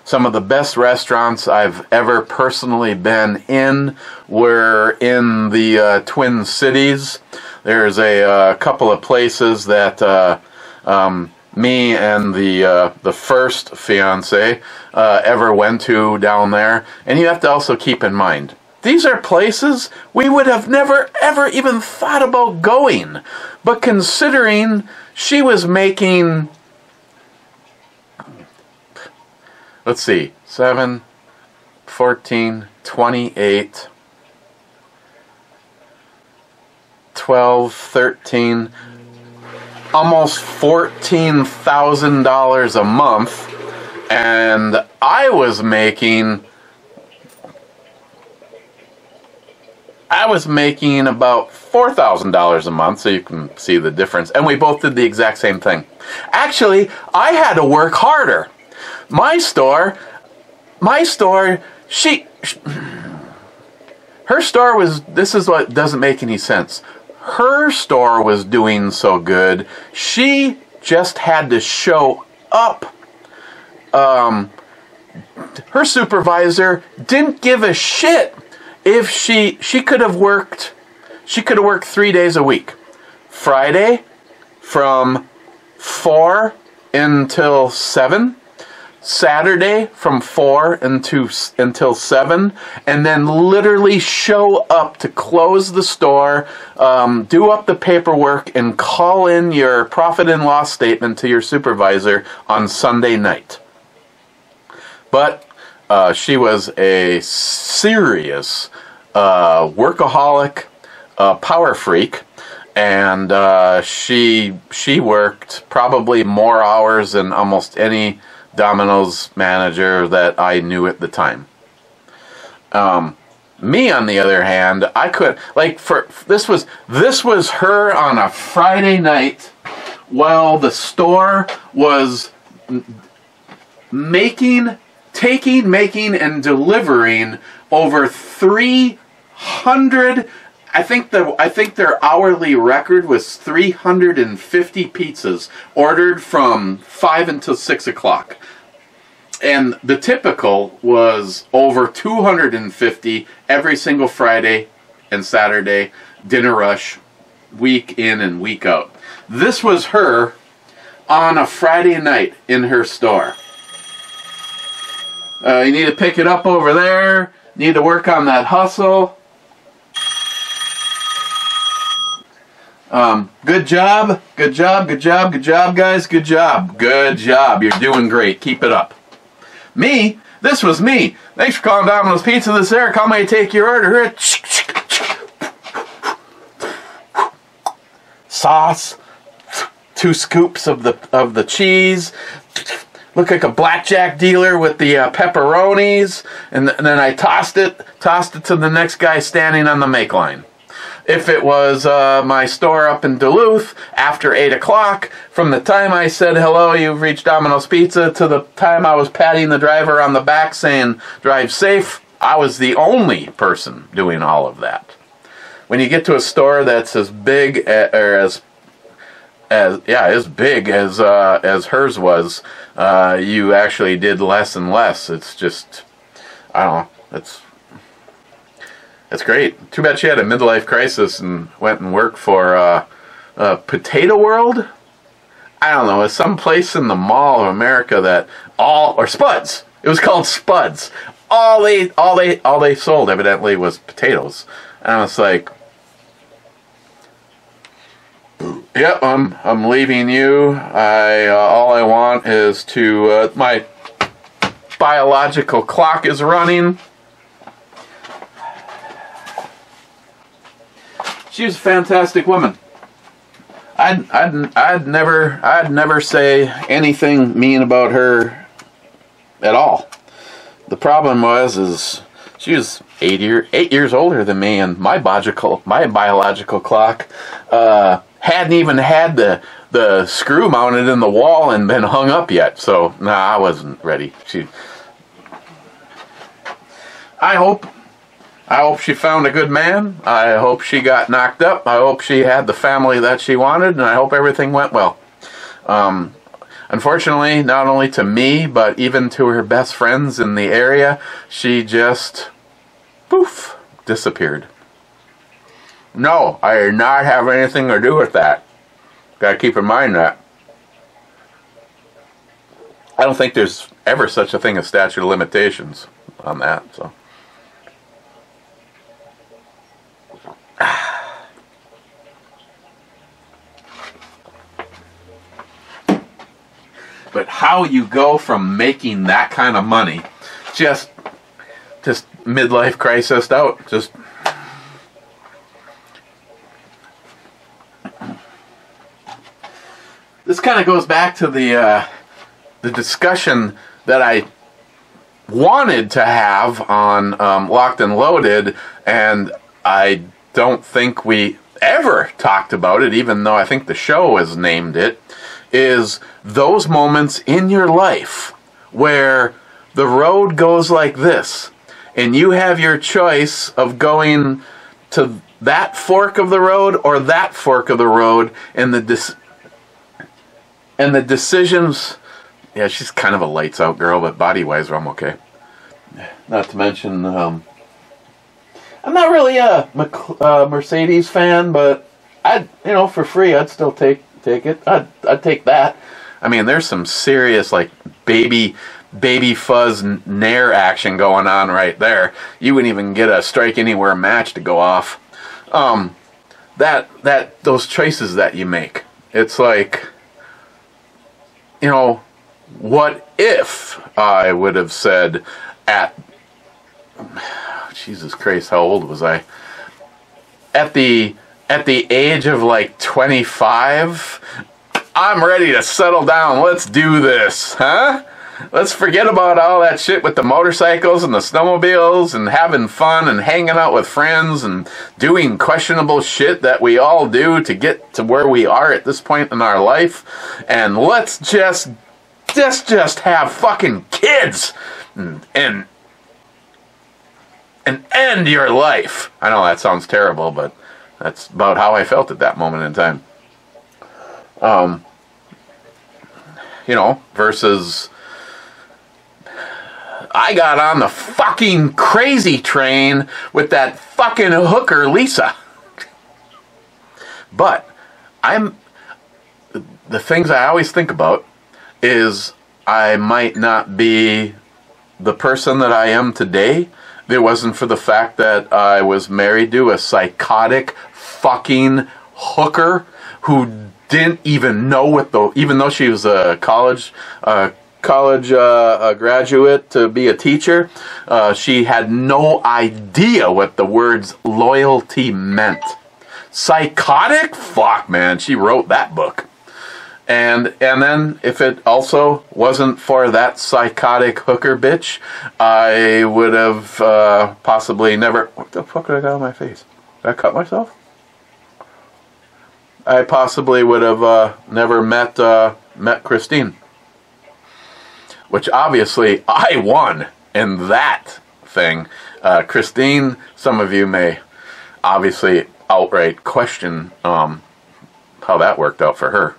some of the best restaurants I've ever personally been in were in the uh, Twin Cities. There's a uh, couple of places that uh, um, me and the uh, the first fiance uh, ever went to down there, and you have to also keep in mind these are places we would have never ever even thought about going, but considering she was making let's see, 7, 14, 28, 12, 13, almost $14,000 a month. And I was making, I was making about $4,000 a month, so you can see the difference. And we both did the exact same thing. Actually, I had to work harder my store, my store, she, sh her store was, this is what doesn't make any sense. Her store was doing so good, she just had to show up. Um, her supervisor didn't give a shit if she, she could have worked, she could have worked three days a week. Friday from 4 until 7 Saturday from 4 into, until 7, and then literally show up to close the store, um, do up the paperwork, and call in your profit and loss statement to your supervisor on Sunday night. But uh, she was a serious uh, workaholic, uh, power freak. And uh, she she worked probably more hours than almost any Domino's manager that I knew at the time. Um, me, on the other hand, I could like for this was this was her on a Friday night while the store was making, taking, making, and delivering over three hundred. I think the I think their hourly record was 350 pizzas ordered from five until six o'clock and the typical was over 250 every single Friday and Saturday dinner rush week in and week out. This was her on a Friday night in her store. Uh, you need to pick it up over there. Need to work on that hustle. Um, good job, good job, good job, good job, guys. Good job, good job. You're doing great. Keep it up. Me? This was me. Thanks for calling Domino's Pizza. This is Eric. How may I take your order? Sauce. Two scoops of the of the cheese. Look like a blackjack dealer with the uh, pepperonis, and, th- and then I tossed it, tossed it to the next guy standing on the make line. If it was uh, my store up in Duluth after 8 o'clock, from the time I said, hello, you've reached Domino's Pizza, to the time I was patting the driver on the back saying, drive safe, I was the only person doing all of that. When you get to a store that's as big or as as yeah as big as uh, as hers was, uh, you actually did less and less. It's just I don't know. It's that's great. Too bad she had a midlife crisis and went and worked for uh, uh, Potato World. I don't know. It's some place in the Mall of America that all or Spuds. It was called Spuds. All they all they all they sold evidently was potatoes. And I was like, Yep, I'm I'm leaving you. I uh, all I want is to uh, my biological clock is running. She was a fantastic woman. I'd, I'd, I'd never, I'd never say anything mean about her at all. The problem was, is she was eight year, eight years older than me, and my biological, my biological clock, uh, hadn't even had the the screw mounted in the wall and been hung up yet. So, nah, I wasn't ready. She, I hope I hope she found a good man. I hope she got knocked up. I hope she had the family that she wanted, and I hope everything went well. Um, unfortunately, not only to me, but even to her best friends in the area, she just poof disappeared. No, I did not have anything to do with that. Gotta keep in mind that. I don't think there's ever such a thing as statute of limitations on that, so. But how you go from making that kind of money, just, just midlife crisis out, just. This kind of goes back to the uh, the discussion that I wanted to have on um, Locked and Loaded, and I don't think we ever talked about it, even though I think the show has named it, is those moments in your life where the road goes like this, and you have your choice of going to that fork of the road or that fork of the road, and the dis- and the decisions. Yeah, she's kind of a lights out girl, but body wise, I'm okay. Not to mention, um, I'm not really a uh, Mercedes fan, but I'd you know for free I'd still take take it. I'd I'd take that. I mean, there's some serious like baby baby fuzz nair action going on right there. You wouldn't even get a strike anywhere match to go off. Um, that that those choices that you make, it's like you know, what if I would have said at Jesus Christ, how old was I? At the at the age of like 25, I'm ready to settle down. Let's do this, huh? Let's forget about all that shit with the motorcycles and the snowmobiles and having fun and hanging out with friends and doing questionable shit that we all do to get to where we are at this point in our life. And let's just just just have fucking kids and and, and end your life. I know that sounds terrible, but that's about how I felt at that moment in time. Um, you know, versus I got on the fucking crazy train with that fucking hooker Lisa. But I'm the things I always think about is I might not be the person that I am today if it wasn't for the fact that I was married to a psychotic fucking hooker who didn't even know what the even though she was a college uh, college uh, a graduate to be a teacher uh, she had no idea what the words loyalty meant. Psychotic? Fuck man. She wrote that book and and then if it also wasn't for that psychotic hooker bitch, I would have uh, possibly never. What the fuck did I got on my face? Did I cut myself? I possibly would have uh, never met uh, met Christine, which obviously I won in that thing. Uh, Christine, some of you may obviously outright question um, how that worked out for her.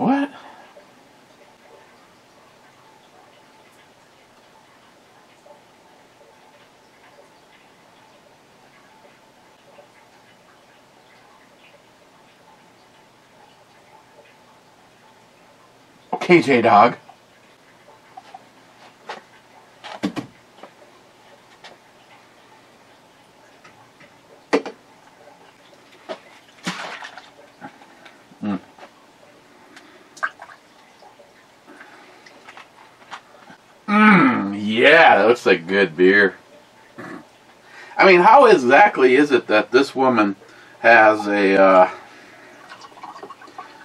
What? Okay, J Looks like good beer. I mean, how exactly is it that this woman has a uh,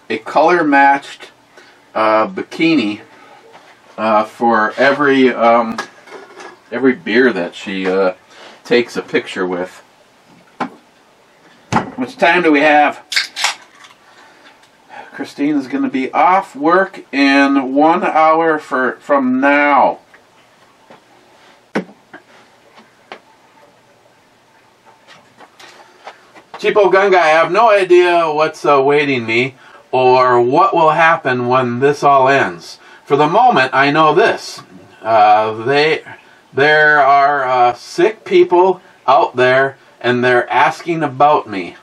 a color matched uh, bikini uh, for every um, every beer that she uh, takes a picture with? How much time do we have? Christine is going to be off work in one hour for from now. Cheapo Gun Guy, I have no idea what's awaiting me or what will happen when this all ends. For the moment, I know this. Uh, they, there are uh, sick people out there and they're asking about me.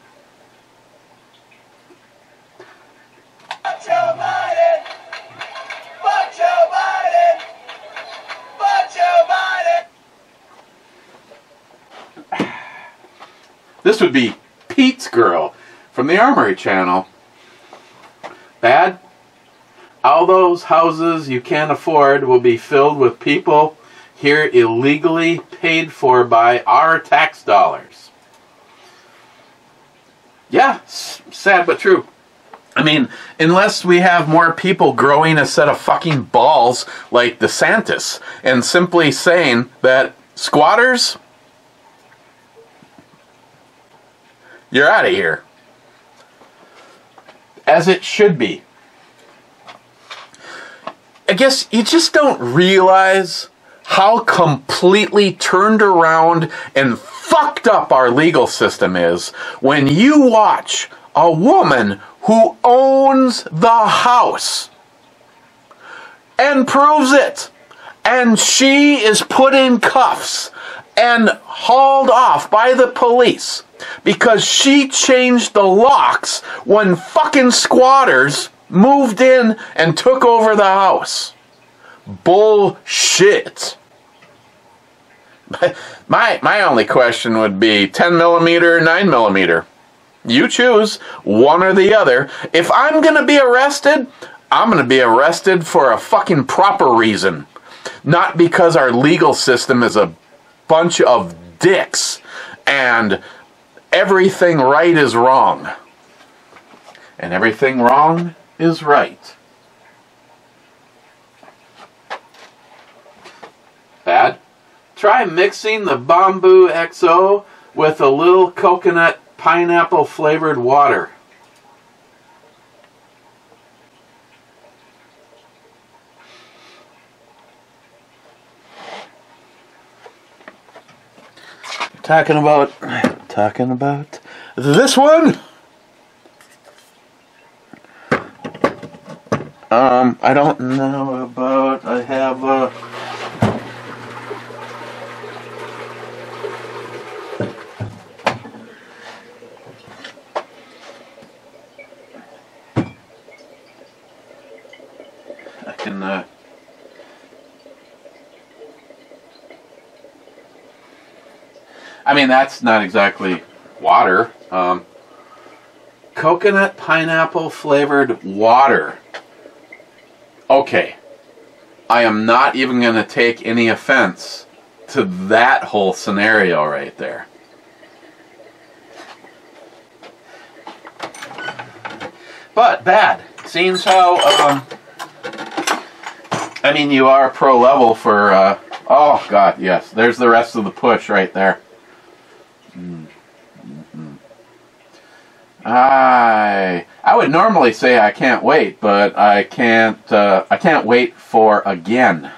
This would be Pete's Girl from the Armory Channel. Bad? All those houses you can't afford will be filled with people here illegally paid for by our tax dollars. Yeah, sad but true. I mean, unless we have more people growing a set of fucking balls like DeSantis and simply saying that squatters, you're out of here. As it should be. I guess you just don't realize how completely turned around and fucked up our legal system is when you watch a woman who owns the house and proves it and she is put in cuffs and hauled off by the police because she changed the locks when fucking squatters moved in and took over the house. Bullshit. My my only question would be 10 millimeter, 9 millimeter. You choose one or the other. If I'm gonna be arrested, I'm gonna be arrested for a fucking proper reason. Not because our legal system is a bunch of dicks and everything right is wrong. And everything wrong is right. Bad? Try mixing the Bamboo XO with a little coconut pineapple flavored water. Talking about talking about this one. Um, I don't know about. I have uh I can uh I mean that's not exactly water. Um coconut pineapple flavored water. Okay. I am not even going to take any offense to that whole scenario right there. But bad. Seems how um I mean you are pro level for uh oh god, yes. There's the rest of the push right there. Mm. Mhm. I I would normally say I can't wait, but I can't uh, I can't wait for again.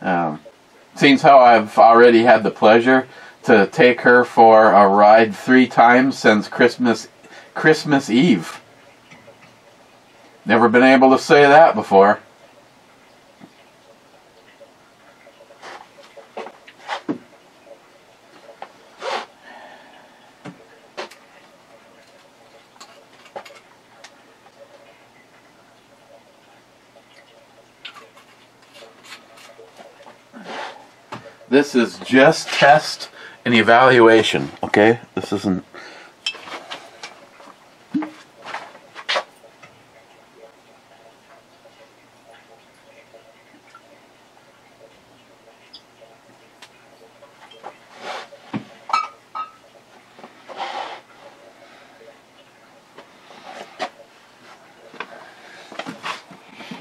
Um, seems how I've already had the pleasure to take her for a ride three times since Christmas Christmas Eve. Never been able to say that before. This is just test and evaluation, okay? This isn't...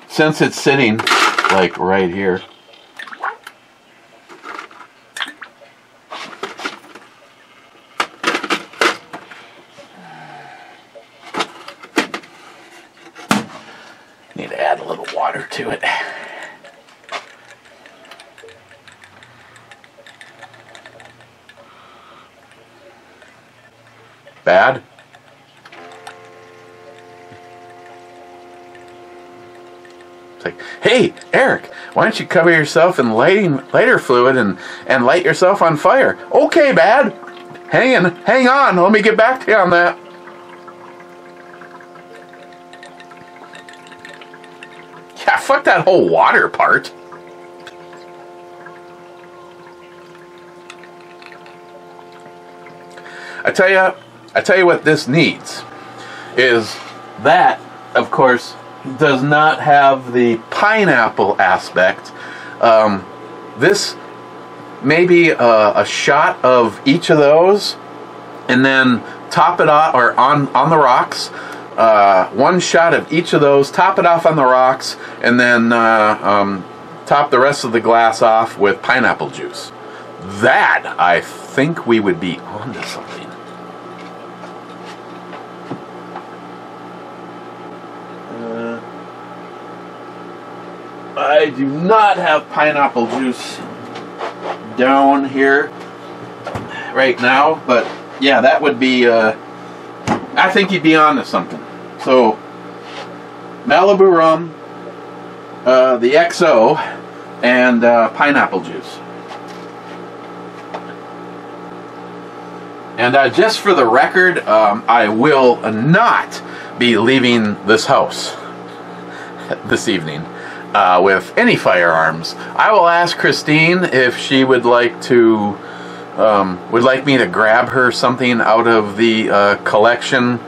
Since it's sitting, like, right here, Bad? It's like, hey, Eric, why don't you cover yourself in lighting lighter fluid and, and light yourself on fire? Okay, bad. Hang on, hang on. Let me get back to you on that. Yeah, fuck that whole water part. I tell you, I tell you what this needs is that, of course, does not have the pineapple aspect. Um, this maybe a, a shot of each of those, and then top it off or on on the rocks. Uh, one shot of each of those, top it off on the rocks, and then uh, um, top the rest of the glass off with pineapple juice. That I think we would be onto something. Uh, I do not have pineapple juice down here right now, but yeah, that would be. Uh, I think you'd be on to something. So, Malibu rum, uh, the XO, and uh, pineapple juice. And uh, just for the record, um, I will not be leaving this house this evening uh, with any firearms. I will ask Christine if she would like to um, would like me to grab her something out of the uh, collection.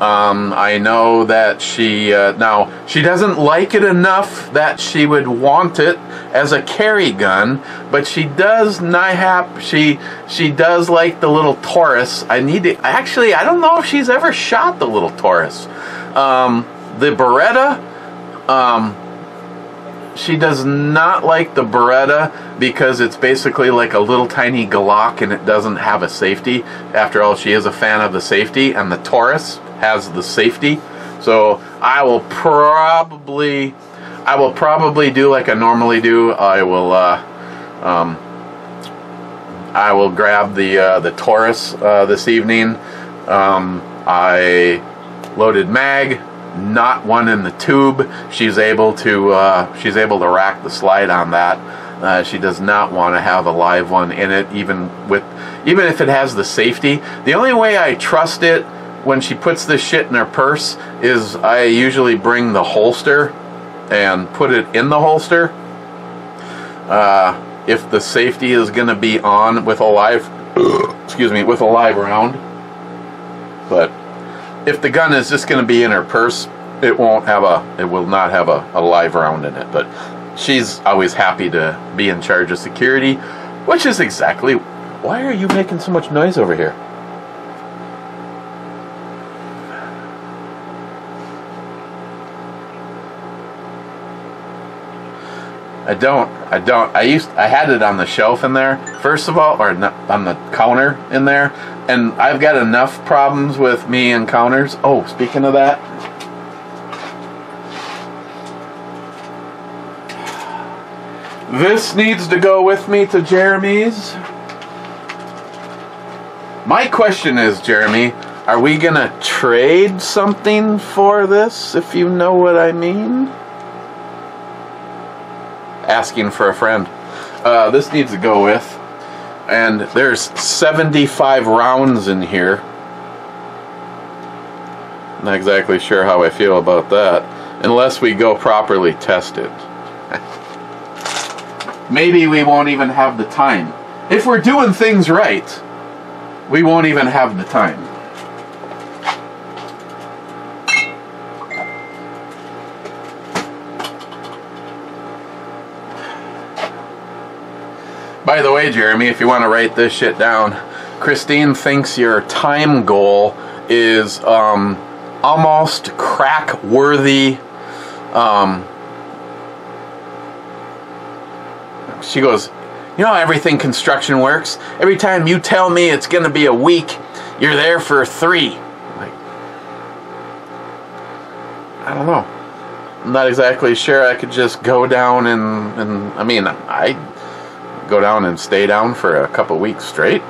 Um, I know that she uh, now she doesn't like it enough that she would want it as a carry gun, but she does NIHAP. She she does like the little Taurus. I need to actually. I don't know if she's ever shot the little Taurus. Um, the Beretta. Um, she does not like the Beretta because it's basically like a little tiny Glock and it doesn't have a safety. After all, she is a fan of the safety, and the Taurus has the safety. So I will probably, I will probably do like I normally do. I will, uh, um, I will grab the uh, the Taurus uh, this evening. Um, I loaded mag, not one in the tube. She's able to uh, she's able to rack the slide on that. Uh, she does not want to have a live one in it, even with even if it has the safety. The only way I trust it when she puts this shit in her purse is I usually bring the holster and put it in the holster. Uh, if the safety is going to be on with a live, excuse me, with a live round. But if the gun is just going to be in her purse, it won't have a, it will not have a, a live round in it. But she's always happy to be in charge of security, which is exactly why are you making so much noise over here? I don't. I don't. I used. I had it on the shelf in there. First of all, or on the counter in there, and I've got enough problems with me and counters. Oh, speaking of that, this needs to go with me to Jeremy's. My question is, Jeremy, are we gonna trade something for this? If you know what I mean asking for a friend. Uh, this needs to go with. And there's 75 rounds in here. Not exactly sure how I feel about that. Unless we go properly test it. Maybe we won't even have the time. If we're doing things right, we won't even have the time. By the way, Jeremy, if you want to write this shit down, Christine thinks your time goal is um, almost crack worthy um, she goes, you know everything construction works? Every time you tell me it's going to be a week, you're there for three. Like, I don't know. I'm not exactly sure I could just go down and, and I mean, I go down and stay down for a couple weeks straight.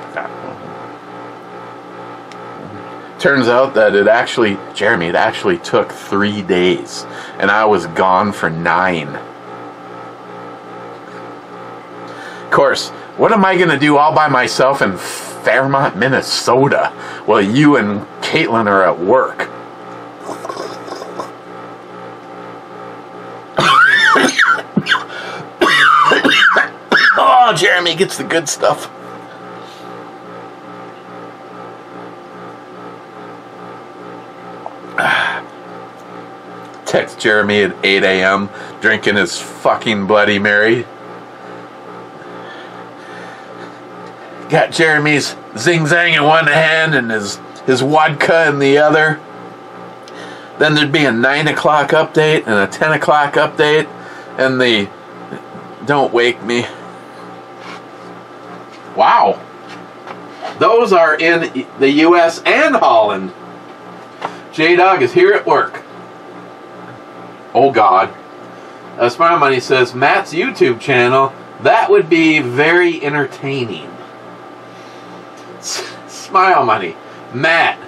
Turns out that it actually, Jeremy, it actually took three days, and I was gone for nine. Of course, what am I going to do all by myself in Fairmont, Minnesota, while you and Caitlin are at work? Oh, Jeremy gets the good stuff. Text Jeremy at 8 a.m. drinking his fucking Bloody Mary. Got Jeremy's zing zang in one hand and his, his vodka in the other. Then there'd be a 9 o'clock update and a 10 o'clock update and the don't wake me. Wow. Those are in the US and Holland. J Dog is here at work. Oh God. Smile Money says Matt's YouTube channel. That would be very entertaining. S- Smile Money. Matt,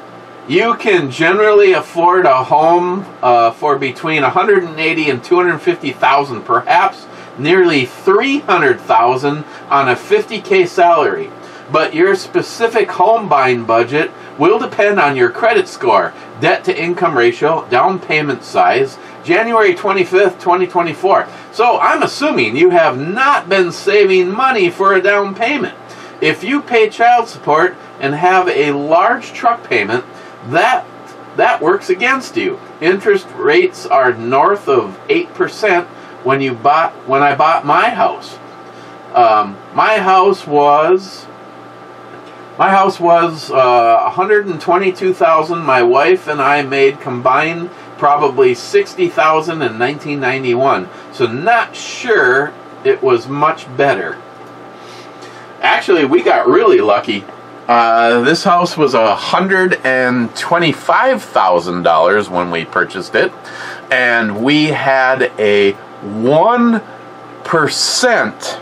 you can generally afford a home uh, for between 180 and 250,000, perhaps nearly 300,000 on a 50k salary. But your specific home buying budget will depend on your credit score, debt to income ratio, down payment size, January 25th, 2024. So I'm assuming you have not been saving money for a down payment. If you pay child support and have a large truck payment, that that works against you. Interest rates are north of 8% when you bought when I bought my house. Um, my house was my house was uh, 122,000. My wife and I made combined probably 60,000 in 1991. So not sure it was much better. Actually, we got really lucky. Uh, this house was a hundred and twenty-five thousand dollars when we purchased it, and we had a one percent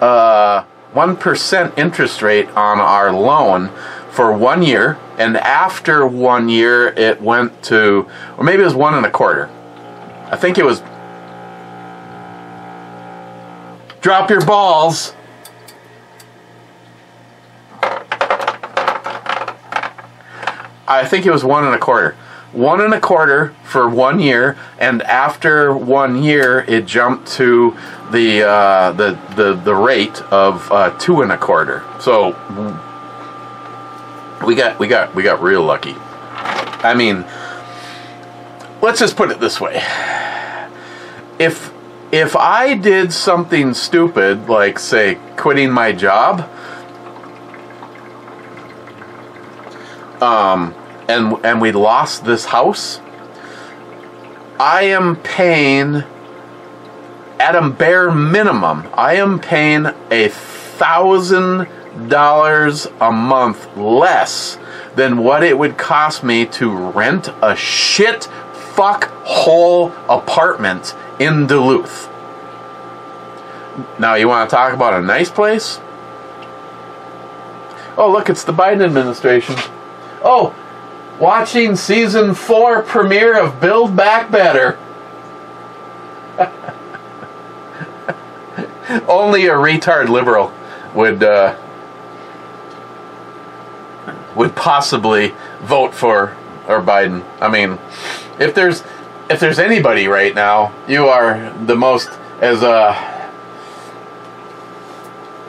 uh, 1% interest rate on our loan for one year, and after one year, it went to, or maybe it was one and a quarter. I think it was. Drop your balls. I think it was one and a quarter. One and a quarter for one year, and after one year, it jumped to the uh, the, the the rate of uh, two and a quarter. So we got we got we got real lucky. I mean, let's just put it this way: if if I did something stupid, like say quitting my job, um, and and we lost this house, I am paying at a bare minimum, I am paying a thousand dollars a month less than what it would cost me to rent a shit fuck hole apartment in Duluth. Now, you want to talk about a nice place? Oh, look, it's the Biden administration. Oh, watching season four premiere of Build Back Better. Only a retard liberal would uh, would possibly vote for or Biden. I mean, if there's if there's anybody right now, you are the most as a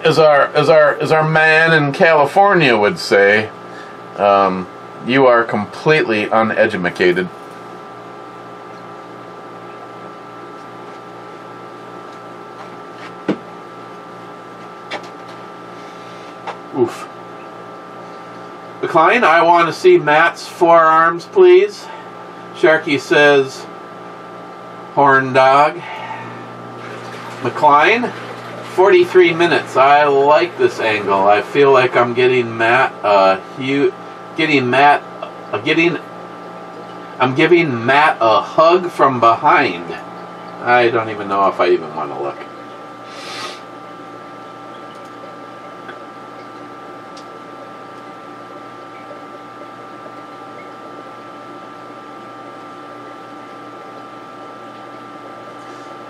as our as our as our man in California would say, um, you are completely uneducated. Oof. Klein, I want to see Matt's forearms, please. Sharky says, horn dog. McLean, 43 minutes. I like this angle. I feel like I'm getting Matt, a Hugh, getting Matt, uh, getting, I'm giving Matt a hug from behind. I don't even know if I even want to look.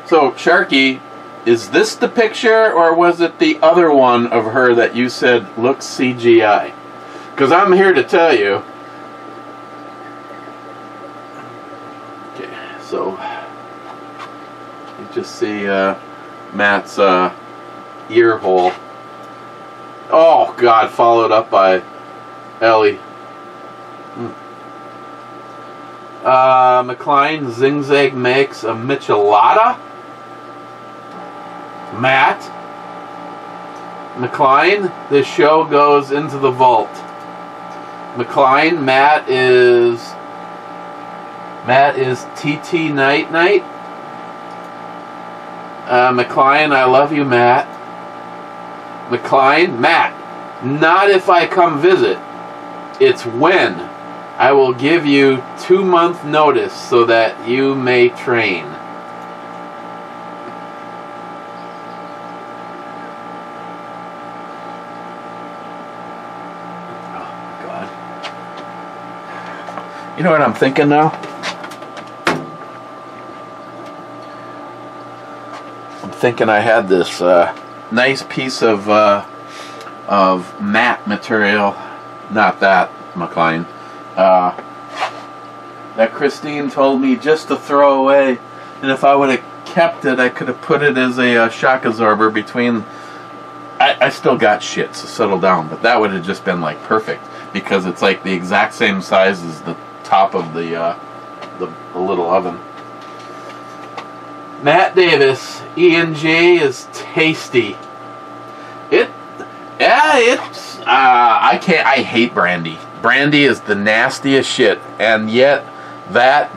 So, Sharky, is this the picture or was it the other one of her that you said looks CGI? Because I'm here to tell you. Okay, so you just see uh, Matt's uh, ear hole. Oh, God, followed up by Ellie. Hmm. Uh, McLean makes a Michelada. Matt McLean, this show goes into the vault. McLean, Matt is Matt is TT Night Night. Uh, McLean, I love you, Matt. McLean, Matt, not if I come visit. It's when. I will give you two month notice so that you may train. Oh, God. You know what I'm thinking now? I'm thinking I had this uh, nice piece of uh, of matte material, not that McLean, uh, that Christine told me just to throw away, and if I would have kept it, I could have put it as a uh, shock absorber between. I, I still got shit, so settle down. But that would have just been like perfect because it's like the exact same size as the top of the uh, the, the little oven. Matt Davis, E and J is tasty. It, yeah, it's. Uh, I can't. I hate brandy. Brandy is the nastiest shit, and yet that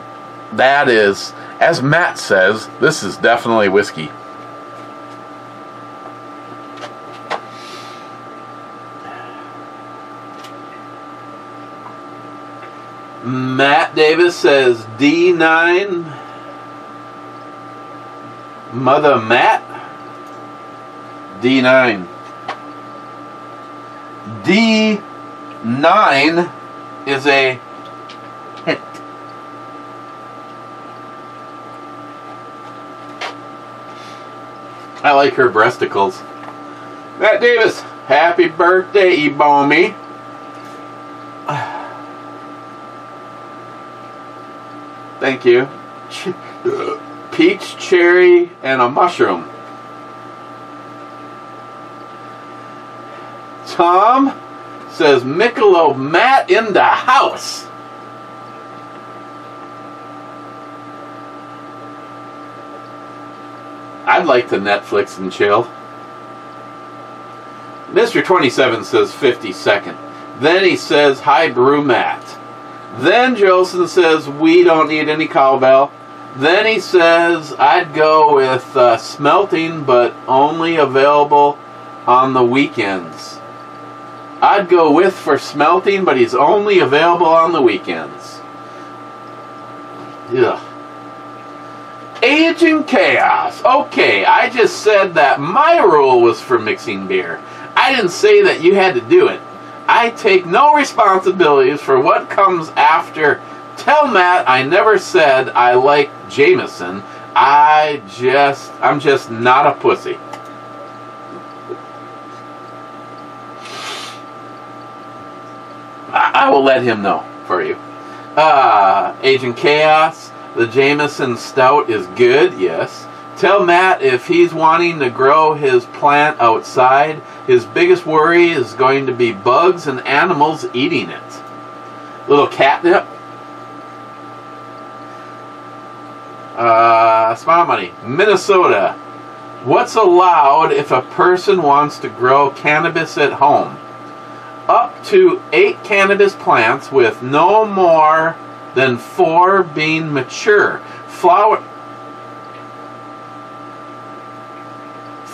that is, as Matt says, this is definitely whiskey. Matt Davis says D9. Mother Matt. D9. D9 is a hit. I like her breasticles. Matt Davis, happy birthday, Ebomey. Thank you. Peach, cherry, and a mushroom. Tom says Michelob Matt in the house. I'd like to Netflix and chill. Mr. 27 says 50 second. Then he says, Hi, Brew Matt. Then Jolson says, We don't need any cowbell. Then he says, I'd go with uh, smelting, but only available on the weekends. I'd go with for smelting, but he's only available on the weekends. Ugh. Agent Chaos. Okay, I just said that my rule was for mixing beer. I didn't say that you had to do it. I take no responsibilities for what comes after. Tell Matt I never said I like Jameson. I just, I'm just not a pussy. I, I will let him know for you. Uh, Agent Chaos, the Jameson Stout is good, yes. Tell Matt if he's wanting to grow his plant outside, his biggest worry is going to be bugs and animals eating it. Little catnip. Uh, Smile Money, Minnesota. What's allowed if a person wants to grow cannabis at home? Up to eight cannabis plants with no more than four being mature. Flower.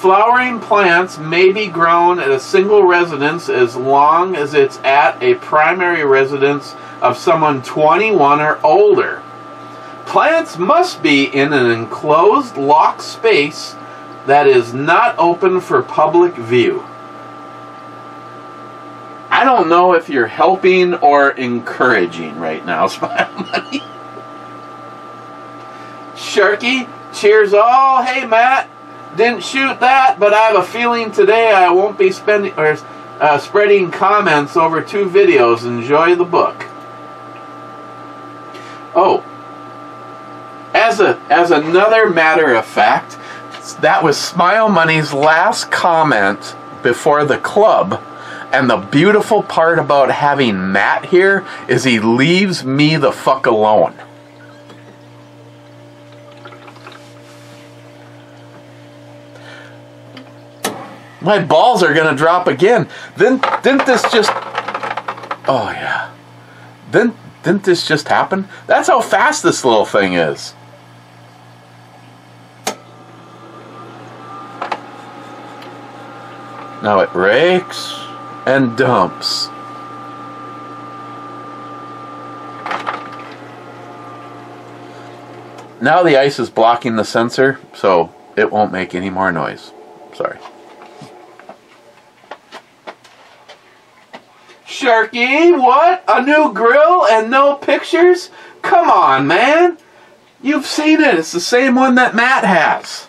Flowering plants may be grown at a single residence as long as it's at a primary residence of someone 21 or older. Plants must be in an enclosed, locked space that is not open for public view. I don't know if you're helping or encouraging right now, Smile Money. Sharky, cheers all. Hey, Matt, didn't shoot that, but I have a feeling today I won't be spending or uh, spreading comments over two videos. Enjoy the book. Oh, as a as another matter of fact, that was Smile Money's last comment before the club. And the beautiful part about having Matt here is he leaves me the fuck alone. My balls are gonna drop again. Then didn't this just Oh yeah. Didn't didn't this just happen? That's how fast this little thing is. Now it rakes and dumps. Now the ice is blocking the sensor, so it won't make any more noise. Sorry. Sharky, what? A new grill and no pictures? Come on, man. You've seen it. It's the same one that Matt has.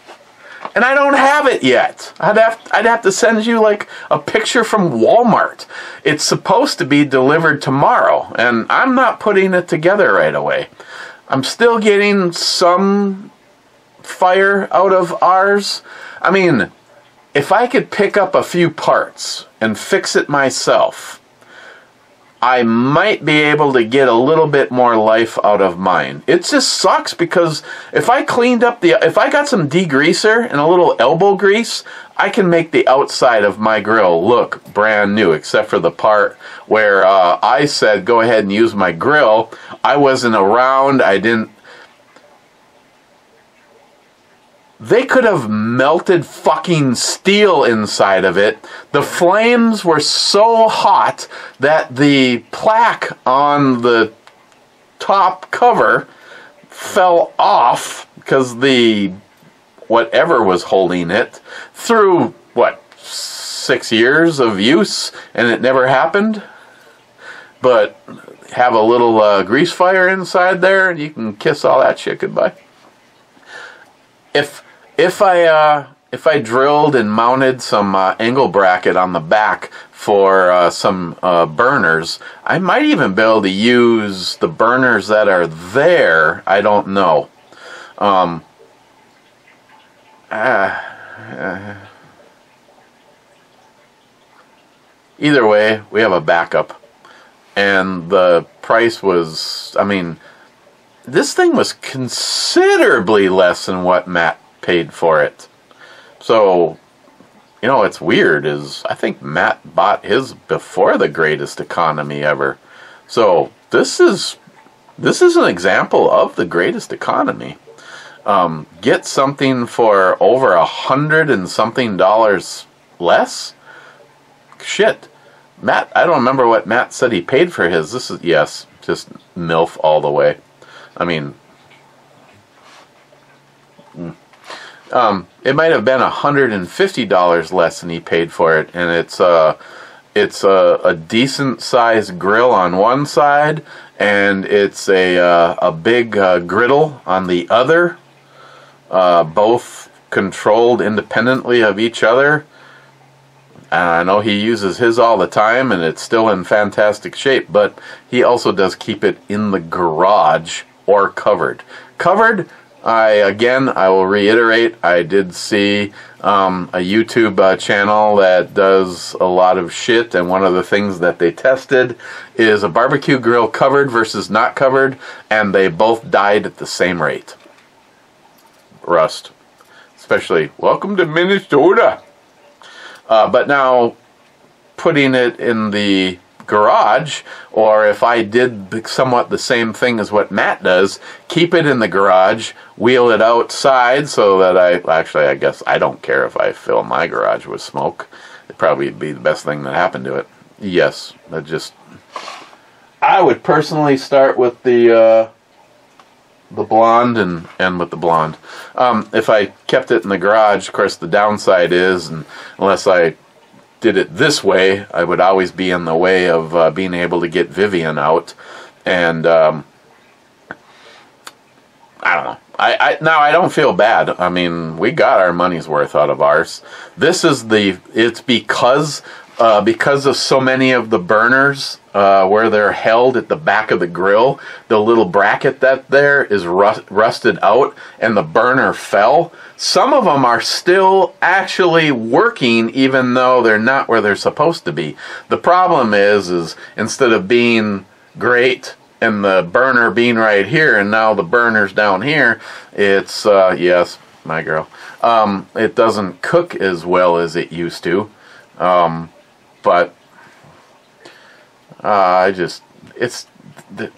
And I don't have it yet. I'd have I'd have to send you like a picture from Walmart. It's supposed to be delivered tomorrow, and I'm not putting it together right away. I'm still getting some fire out of ours. I mean, if I could pick up a few parts and fix it myself, I might be able to get a little bit more life out of mine. It just sucks because if I cleaned up the, if I got some degreaser and a little elbow grease, I can make the outside of my grill look brand new, except for the part where uh, I said go ahead and use my grill. I wasn't around. I didn't. They could have melted fucking steel inside of it. The flames were so hot that the plaque on the top cover fell off because the whatever was holding it through what six years of use and it never happened but have a little uh, grease fire inside there and you can kiss all that shit goodbye if if I uh, if I drilled and mounted some uh, angle bracket on the back for uh, some uh, burners, I might even be able to use the burners that are there. I don't know. Um, ah, uh, either way, we have a backup, and the price was. I mean, this thing was considerably less than what Matt paid for it. So, you know, it's weird is I think Matt bought his before the greatest economy ever. So, this is this is an example of the greatest economy. Um, get something for over a hundred and something dollars less. Shit, Matt. I don't remember what Matt said he paid for his. This is yes, just milf all the way. I mean, um, it might have been hundred and fifty dollars less than he paid for it, and it's uh, it's a, a decent sized grill on one side, and it's a uh, a big uh, griddle on the other, uh, both controlled independently of each other. And I know he uses his all the time, and it's still in fantastic shape. But he also does keep it in the garage or covered. Covered I again, I will reiterate, I did see um, a YouTube uh, channel that does a lot of shit, and one of the things that they tested is a barbecue grill covered versus not covered, and they both died at the same rate. Rust, especially. Welcome to Minnesota. Uh, but now, putting it in the garage, or if I did somewhat the same thing as what Matt does, keep it in the garage, wheel it outside so that I actually, I guess I don't care if I fill my garage with smoke. It'd probably be the best thing that happened to it. Yes, that just. I would personally start with the uh, the blonde and end with the blonde. Um, if I kept it in the garage, of course, the downside is, and unless I did it this way, I would always be in the way of uh, being able to get Vivian out, and um, I don't know. I, I now I don't feel bad. I mean, we got our money's worth out of ours. This is the. It's because uh, because of so many of the burners uh, where they're held at the back of the grill. The little bracket that there is rust, rusted out, and the burner fell. Some of them are still actually working, even though they're not where they're supposed to be. The problem is, is instead of being great and the burner being right here, and now the burner's down here. It's uh, yes, my girl. Um, it doesn't cook as well as it used to, um, but uh, I just it's.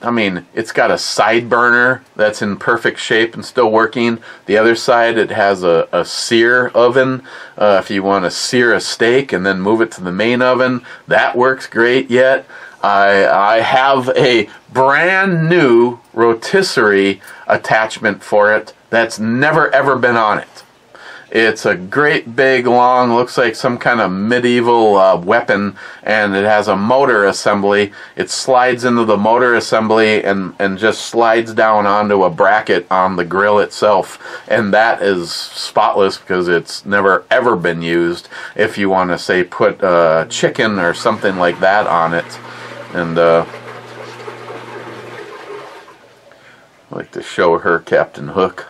I mean, it's got a side burner that's in perfect shape and still working. The other side, it has a, a sear oven. Uh, if you want to sear a steak and then move it to the main oven, that works great yet. I, I have a brand new rotisserie attachment for it that's never ever been on it. It's a great big long, looks like some kind of medieval uh, weapon, and it has a motor assembly. It slides into the motor assembly and, and just slides down onto a bracket on the grill itself. And that is spotless because it's never ever been used. If you want to, say, put uh, chicken or something like that on it. And, uh, like to show her Captain Hook.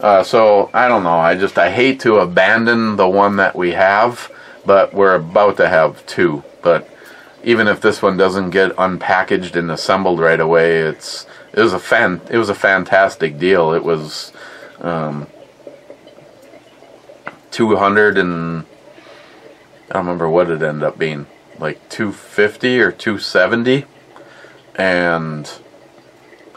Uh, so I don't know. I just I hate to abandon the one that we have, but we're about to have two. But even if this one doesn't get unpackaged and assembled right away, it's it was a fan it was a fantastic deal. It was um, two hundred and I don't remember what it ended up being like two fifty or two seventy, and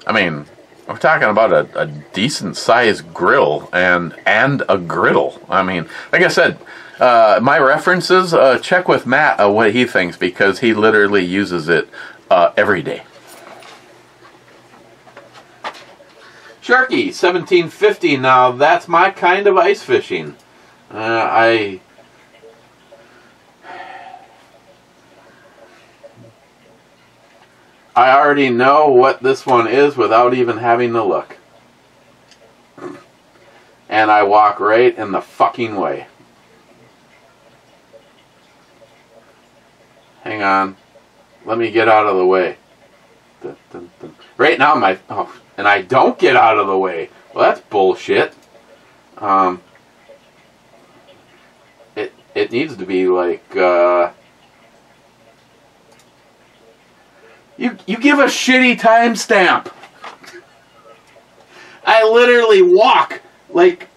I mean we're talking about a, a decent sized grill and and a griddle. I mean, like I said, uh, my references uh, check with Matt uh, what he thinks because he literally uses it uh, every day. Sharky, 1750. Now that's my kind of ice fishing. Uh, I. I already know what this one is without even having to look. And I walk right in the fucking way. Hang on. Let me get out of the way. Dun, dun, dun. Right now, my. Oh, and I don't get out of the way. Well, that's bullshit. Um. It, it needs to be like, uh. You you give a shitty timestamp. I literally walk like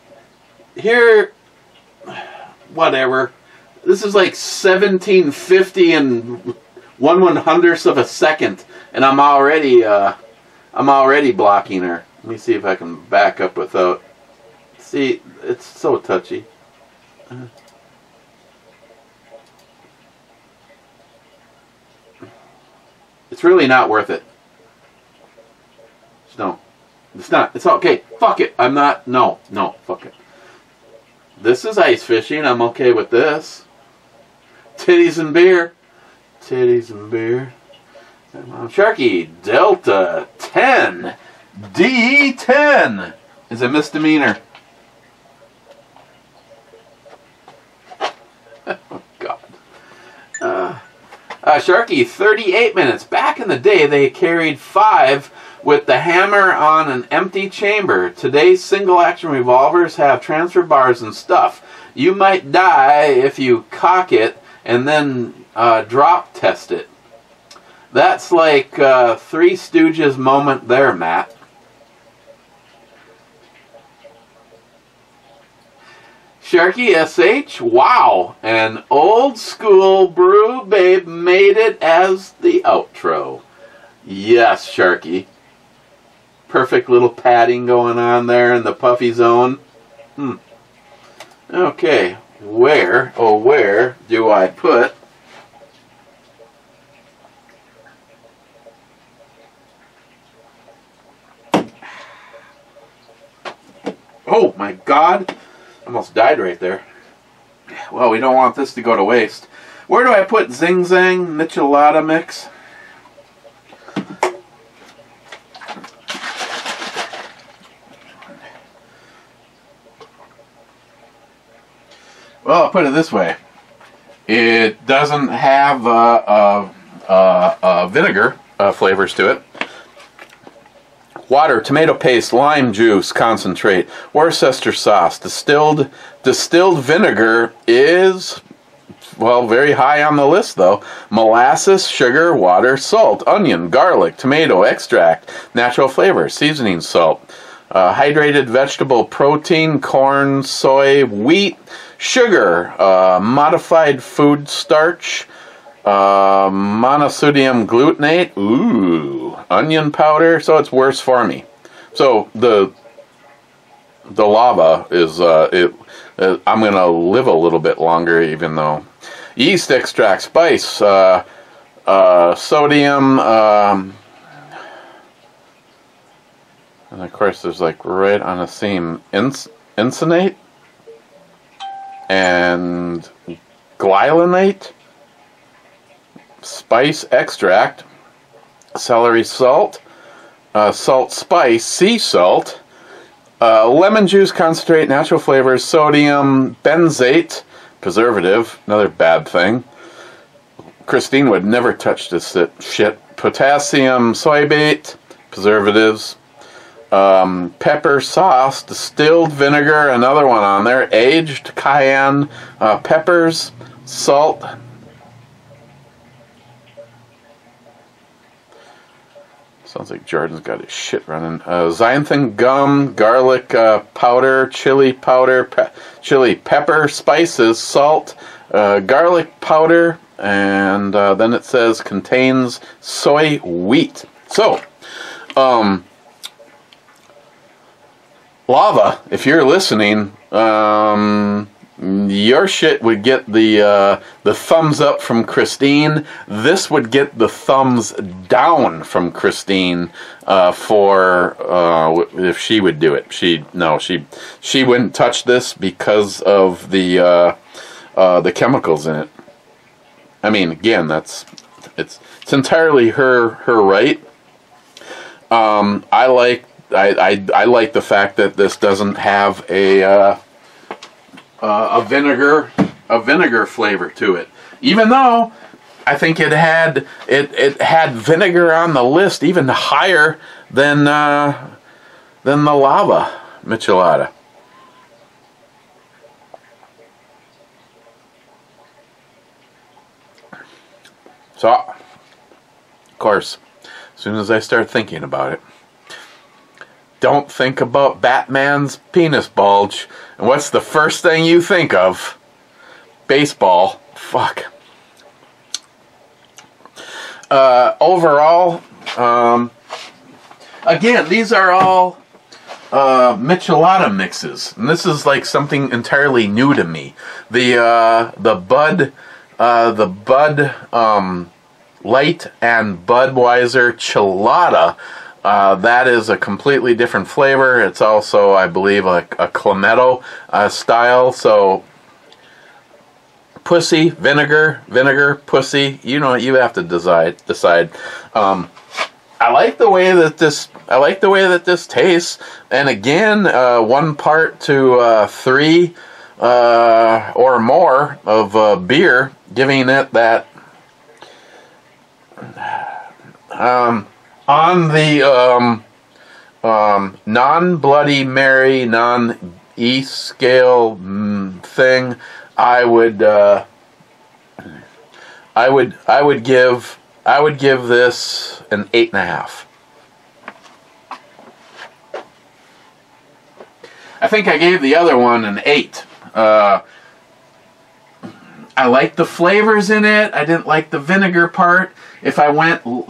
here whatever. This is like 1750 and one one hundredths of a second and I'm already uh I'm already blocking her. Let me see if I can back up without See, it's so touchy. It's really not worth it. No. It's not. It's okay. Fuck it. I'm not. No. No. Fuck it. This is ice fishing. I'm okay with this. Titties and beer. Titties and beer. Sharky Delta 10. D10 is a misdemeanor. oh, God. Uh, uh, Sharky, 38 minutes. Back in the day, they carried five with the hammer on an empty chamber. Today's single action revolvers have transfer bars and stuff. You might die if you cock it and then uh, drop test it. That's like uh, Three Stooges moment there, Matt. Sharky SH, wow. An old school brew babe made it as the outro. Yes, Sharky. Perfect little padding going on there in the puffy zone. Hmm. Okay, where, oh, where do I put Oh my god! Almost died right there. Well, we don't want this to go to waste. Where do I put Zing Zang Michelada mix? Well, I'll put it this way. It doesn't have uh, uh, uh, vinegar flavors to it. Water, tomato paste, lime juice concentrate, Worcester sauce, distilled distilled vinegar is well very high on the list though. Molasses, sugar, water, salt, onion, garlic, tomato extract, natural flavor, seasoning salt. Uh, hydrated vegetable protein, corn, soy, wheat, sugar, uh, modified food starch, uh, monosodium glutamate, ooh, onion powder, so it's worse for me. So the the lava is uh, it. Uh, I'm gonna live a little bit longer, even though yeast extract, spice, uh, uh, sodium, um, and of course there's like right on the seam ins- insinate and glylinate spice extract, celery salt, uh, salt spice, sea salt, uh, lemon juice concentrate, natural flavors, sodium, benzate, preservative, another bad thing. Christine would never touch this shit. Potassium sorbate, preservatives, um, pepper sauce, distilled vinegar, another one on there, aged cayenne, uh, peppers, salt, Sounds like Jordan's got his shit running. Uh, xanthan gum, garlic uh, powder, chili powder, pe- chili pepper, spices, salt, uh, garlic powder, and uh, then it says contains soy wheat. So, um, lava, if you're listening, um, your shit would get the uh, the thumbs up from Christine. This would get the thumbs down from Christine uh, for uh, if she would do it. She no, she she wouldn't touch this because of the uh, uh, the chemicals in it. I mean, again, that's it's it's entirely her her right. Um, I like I, I I like the fact that this doesn't have a uh, a vinegar a vinegar flavor to it. Even though I think it had it it had vinegar on the list even higher than uh, than the lava michelada. So, of course, as soon as I start thinking about it, don't think about Batman's penis bulge. And what's the first thing you think of? Baseball. Fuck. Uh, overall, um, again, these are all uh, Michelada mixes, and this is like something entirely new to me. The uh, the Bud, uh, the Bud um, Light and Budweiser Chilada. Uh, that is a completely different flavor. It's also, I believe, a, a uh, style. So, pussy, vinegar, vinegar, pussy. You know, you have to decide. Decide. Um, I like the way that this. I like the way that this tastes. And again, uh, one part to uh, three uh, or more of uh, beer, giving it that. Um, on the um, um, non Bloody Mary, non E scale mm, thing, I would. Uh, I would I would give I would give this an eight and a half. I think I gave the other one an eight. Uh, I liked the flavors in it. I didn't like the vinegar part. If I went oh,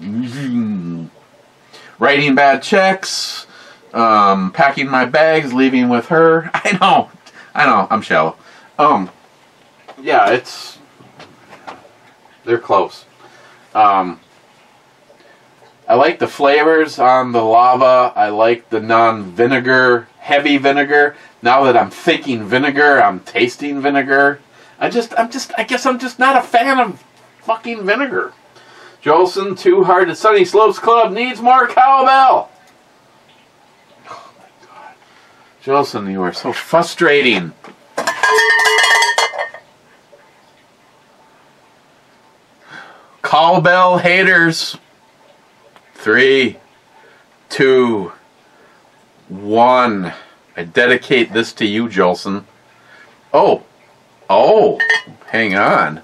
mm, writing bad checks, um, packing my bags, leaving with her. I know, I know, I'm shallow. Um, yeah, it's they're close. Um, I like the flavors on the lava. I like the non-vinegar, heavy vinegar. Now that I'm thinking vinegar, I'm tasting vinegar. I just, I'm just, I guess I'm just not a fan of fucking vinegar. Jolson, Too Hard to Sunny Slopes Club needs more cowbell. Oh my god. Jolson, you are so frustrating. Cowbell haters. Three, two, one. I dedicate this to you, Jolson. Oh, oh, hang on.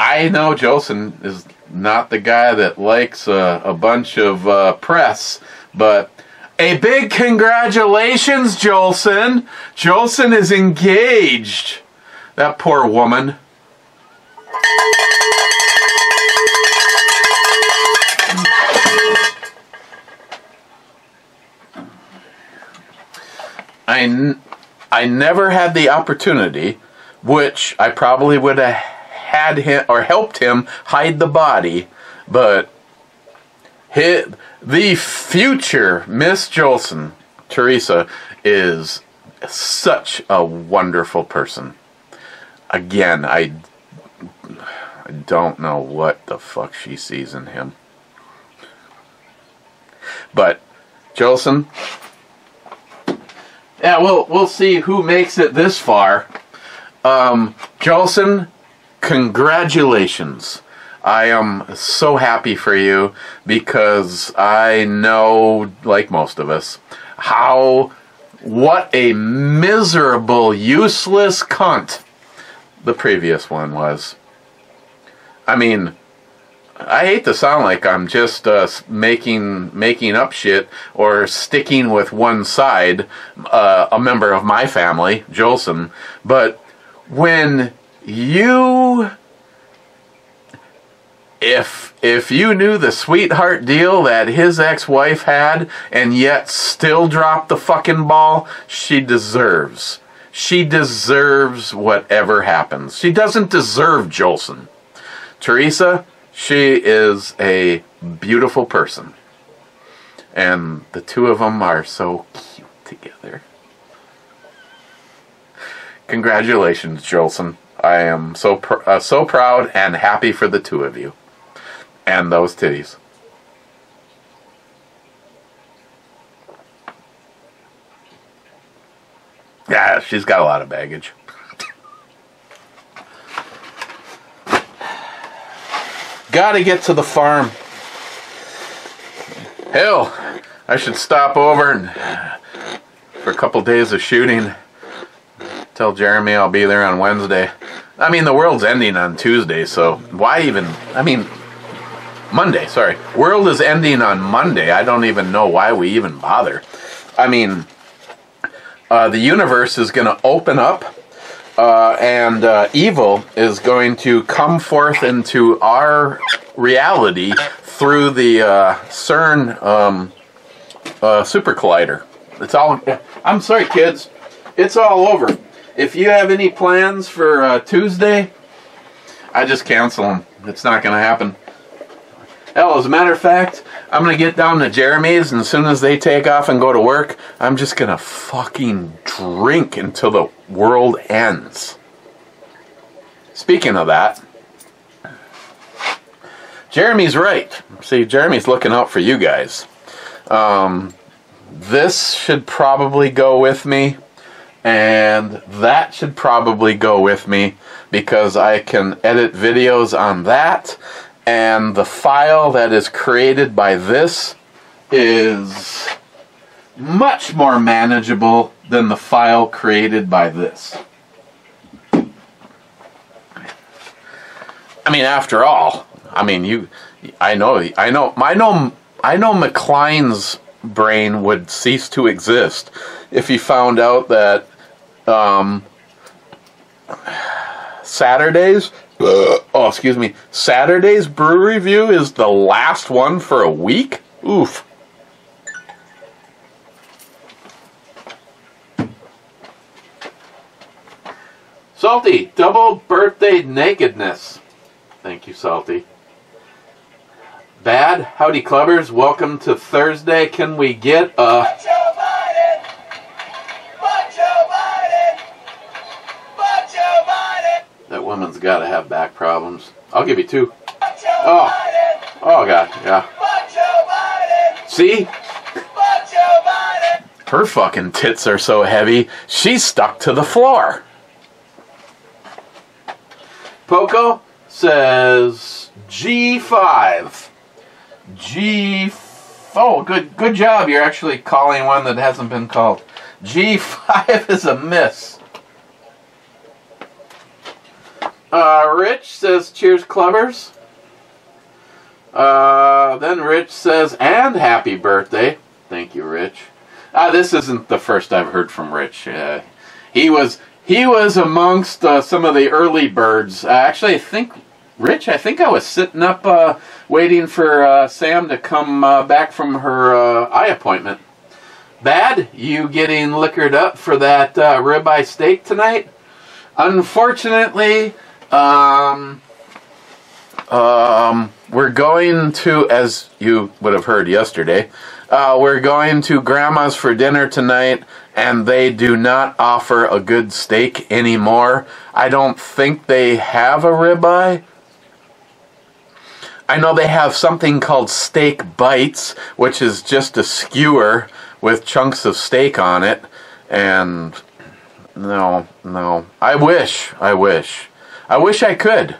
I know Jolson is not the guy that likes uh, a bunch of uh, press, but a big congratulations, Jolson. Jolson is engaged. That poor woman. I, I never had the opportunity, which I probably would have had him or helped him hide the body, but hit, the future Miss Jolson, Teresa, is such a wonderful person. Again, I, I don't know what the fuck she sees in him. But, Jolson, yeah, we'll we'll see who makes it this far. Um, Jolson, congratulations. I am so happy for you because I know, like most of us, how what a miserable, useless cunt the previous one was. I mean, I hate to sound like I'm just uh, making making up shit or sticking with one side, uh, a member of my family, Jolson. But when you, if if you knew the sweetheart deal that his ex-wife had, and yet still dropped the fucking ball, she deserves. She deserves whatever happens. She doesn't deserve Jolson. Teresa, she is a beautiful person. And the two of them are so cute together. Congratulations, Jolson. I am so pr- uh, so proud and happy for the two of you. And those titties. Yeah, she's got a lot of baggage. Gotta get to the farm. Hell, I should stop over and for a couple days of shooting. Tell Jeremy I'll be there on Wednesday. I mean, the world's ending on Tuesday, so why even? I mean, Monday, sorry. World is ending on Monday. I don't even know why we even bother. I mean, uh, the universe is going to open up uh, and uh, evil is going to come forth into our reality through the uh, CERN um, uh, super collider. It's all. I'm sorry, kids. It's all over. If you have any plans for uh, Tuesday, I just cancel them. It's not going to happen. Hell, as a matter of fact, I'm gonna get down to Jeremy's, and as soon as they take off and go to work, I'm just gonna fucking drink until the world ends. Speaking of that, Jeremy's right. See, Jeremy's looking out for you guys. Um, this should probably go with me, and that should probably go with me because I can edit videos on that and the file that is created by this is much more manageable than the file created by this. I mean, after all, I mean, you, I know, I know, I know, I know McLean's brain would cease to exist if he found out that um, Saturdays. Oh, excuse me. Saturday's brew review is the last one for a week. Oof. Salty, double birthday nakedness. Thank you, Salty. Bad, howdy clubbers, welcome to Thursday. Can we get a that woman's gotta have back problems? I'll give you two. Oh. Oh god, yeah. See? Her fucking tits are so heavy, she's stuck to the floor. Poco says G5. G. Oh, good, good job. You're actually calling one that hasn't been called. G5 is a miss. Uh, Rich says, "Cheers, clubbers." Uh, then Rich says, "And happy birthday." Thank you, Rich. Uh, this isn't the first I've heard from Rich. Uh, he was he was amongst uh, some of the early birds. Uh, actually, I think Rich. I think I was sitting up uh, waiting for uh, Sam to come back from her eye appointment. Bad, you getting liquored up for that ribeye steak tonight? Unfortunately, um, um, we're going to, as you would have heard yesterday, uh, we're going to Grandma's for dinner tonight, and they do not offer a good steak anymore. I don't think they have a ribeye. I know they have something called steak bites, which is just a skewer with chunks of steak on it, and no, no. I wish, I wish. I wish I could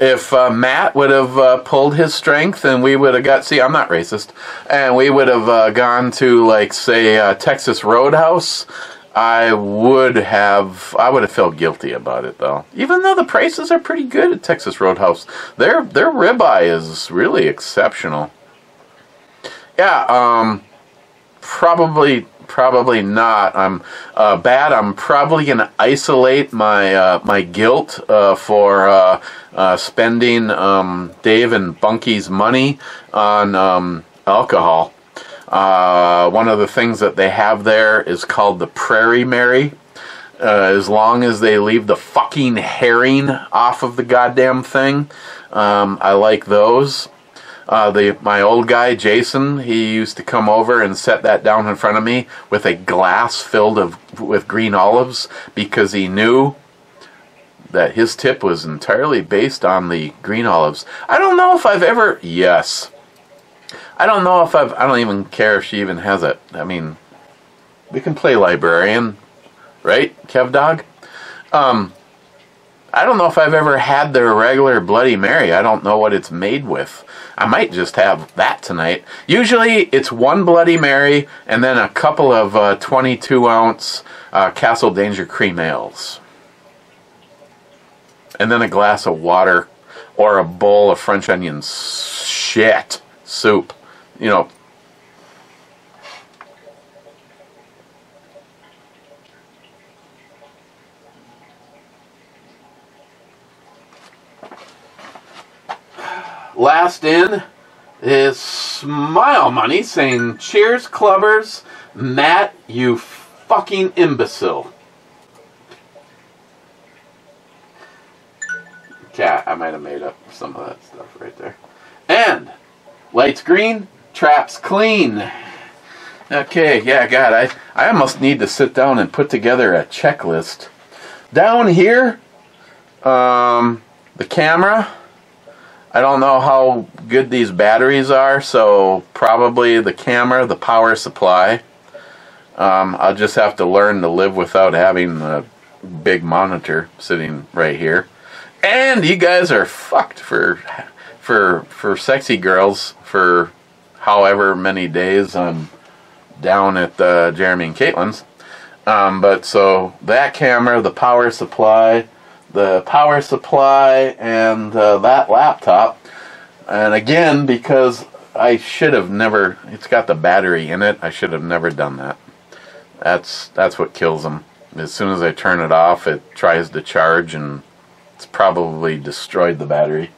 if uh, Matt would have uh, pulled his strength and we would have got, see, I'm not racist, and we would have uh, gone to, like, say, uh, Texas Roadhouse, I would have, I would have felt guilty about it, though. Even though the prices are pretty good at Texas Roadhouse, their, their ribeye is really exceptional. Yeah, um, probably probably not. I'm uh, bad. I'm probably gonna isolate my uh, my guilt uh, for uh, uh, spending um, Dave and Bunky's money on um, alcohol. Uh, one of the things that they have there is called the Prairie Mary. As long as they leave the fucking herring off of the goddamn thing, um, I like those. Uh, the my old guy Jason, he used to come over and set that down in front of me with a glass filled of with green olives because he knew that his tip was entirely based on the green olives. I don't know if I've ever yes. I don't know if I've I don't even care if she even has it. I mean, we can play librarian, right? Kev dog. Um I don't know if I've ever had their regular Bloody Mary. I don't know what it's made with. I might just have that tonight. Usually it's one Bloody Mary and then a couple of uh, 22 ounce uh, Castle Danger cream ales. And then a glass of water or a bowl of French onion shit soup. You know, Last in is Smile Money saying, Cheers, clubbers. Matt, you fucking imbecile. Cat, I might have made up some of that stuff right there. And lights green, traps clean. Okay, yeah, God, I, I almost need to sit down and put together a checklist. Down here, um, the camera. I don't know how good these batteries are, so probably the camera, the power supply. Um, I'll just have to learn to live without having a big monitor sitting right here. And you guys are fucked for for for sexy girls for however many days I'm down at Jeremy and Caitlin's. Um, but so that camera, the power supply, the power supply, and uh, that laptop. And again, because I should have never. It's got the battery in it. I should have never done that. That's that's what kills them. As soon as I turn it off, it tries to charge, and it's probably destroyed the battery.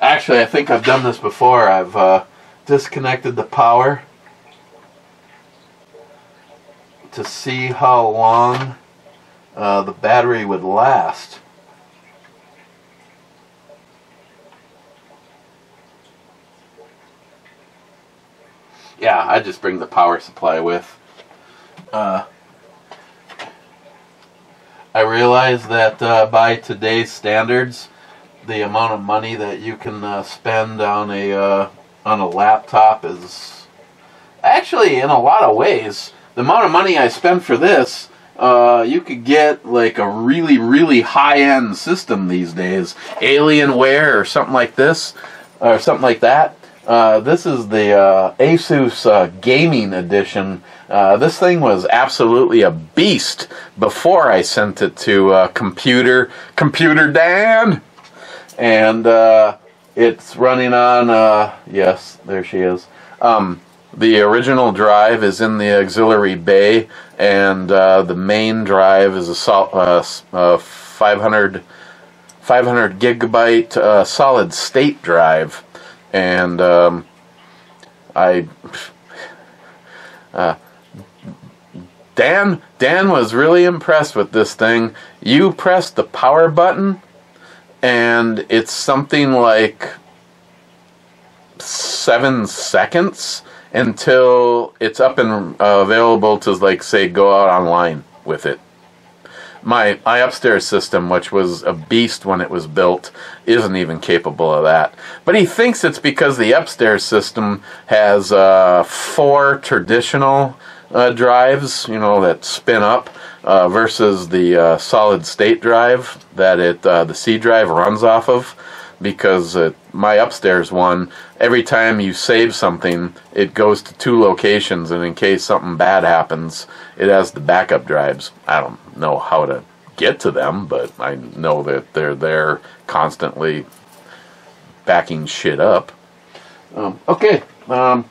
Actually, I think I've done this before. I've uh, disconnected the power to see how long uh, the battery would last. Yeah, I just bring the power supply with. Uh, I realize that uh, by today's standards, the amount of money that you can uh, spend on a uh, on a laptop is actually in a lot of ways the amount of money I spend for this. Uh, you could get like a really, really high-end system these days, Alienware or something like this, or something like that. Uh, this is the uh, Asus uh, Gaming Edition. Uh, this thing was absolutely a beast before I sent it to uh, Computer Computer Dan, and uh, it's running on. yes, there she is. Um, the original drive is in the auxiliary bay, and the main drive is a sol- 500 500 gigabyte solid state drive and um, I uh, Dan Dan was really impressed with this thing. You press the power button, and it's something like seven seconds until it's up and uh, available to like say go out online with it my my upstairs system, which was a beast when it was built, isn't even capable of that. But he thinks it's because the upstairs system has uh, four traditional uh, drives, you know, that spin up, uh, versus the uh, solid state drive that it uh, the C drive runs off of. Because my upstairs one, every time you save something, it goes to two locations, and in case something bad happens, it has the backup drives. I don't know how to get to them, but I know that they're there constantly backing shit up. Um, okay, um,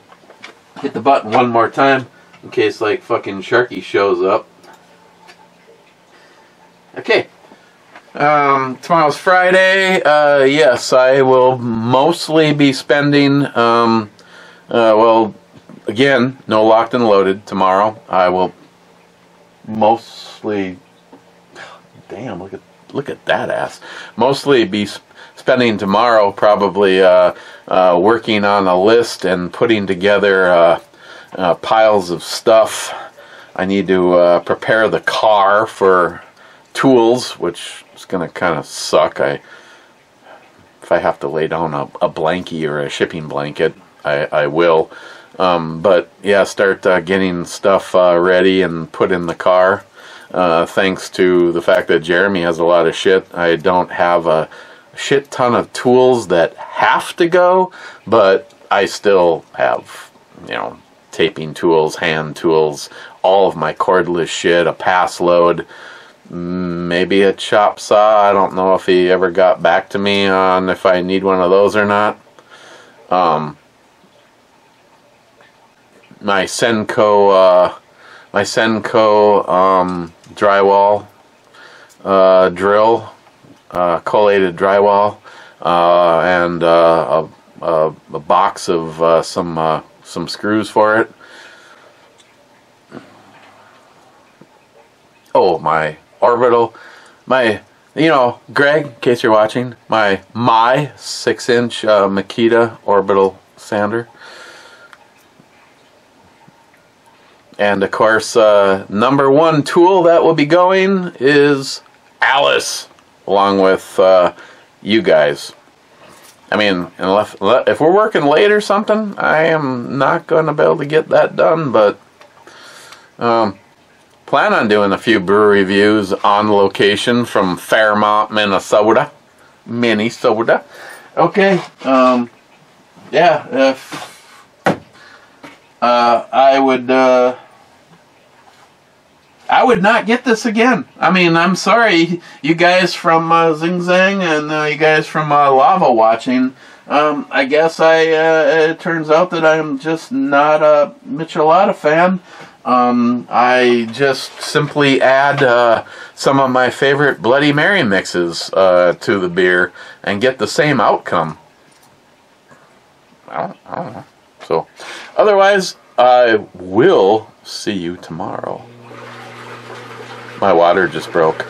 hit the button one more time in case like fucking Sharky shows up. Okay. Um, tomorrow's Friday. Uh, yes, I will mostly be spending. Um, uh, well, again, no locked and loaded tomorrow. I will mostly damn look at look at that ass mostly be spending tomorrow probably uh, uh, working on a list and putting together uh, uh piles of stuff I need to prepare the car for tools which is gonna kind of suck. I if I have to lay down a, a blankie or a shipping blanket I, I will. Um, but yeah, start uh, getting stuff uh, ready and put in the car. Uh, thanks to the fact that Jeremy has a lot of shit, I don't have a shit ton of tools that have to go, but I still have, you know, taping tools, hand tools, all of my cordless shit, a pass load, maybe a chop saw. I don't know if he ever got back to me on if I need one of those or not. Um, my Senco uh, my Senco um, drywall uh, drill, uh, collated drywall, uh, and uh, a, a, a, box of uh, some some screws for it. Oh, my orbital, my you know, Greg, in case you're watching, my my six inch uh, Makita orbital sander. And of course, uh, number one tool that will be going is Alice, along with uh, you guys. I mean, unless, if we're working late or something, I am not going to be able to get that done, but um, plan on doing a few brew reviews on location from Fairmont, Minnesota. Minnesota. Okay. Um, yeah, if uh, I would. Uh, I would not get this again. I mean, I'm sorry, you guys from uh, Zing Zang and uh, you guys from uh, Lava watching. Um, I guess I. Uh, it turns out that I'm just not a Michelada fan. Um, I just simply add uh, some of my favorite Bloody Mary mixes uh, to the beer and get the same outcome. I don't, I don't know. So, otherwise, I will see you tomorrow. My water just broke.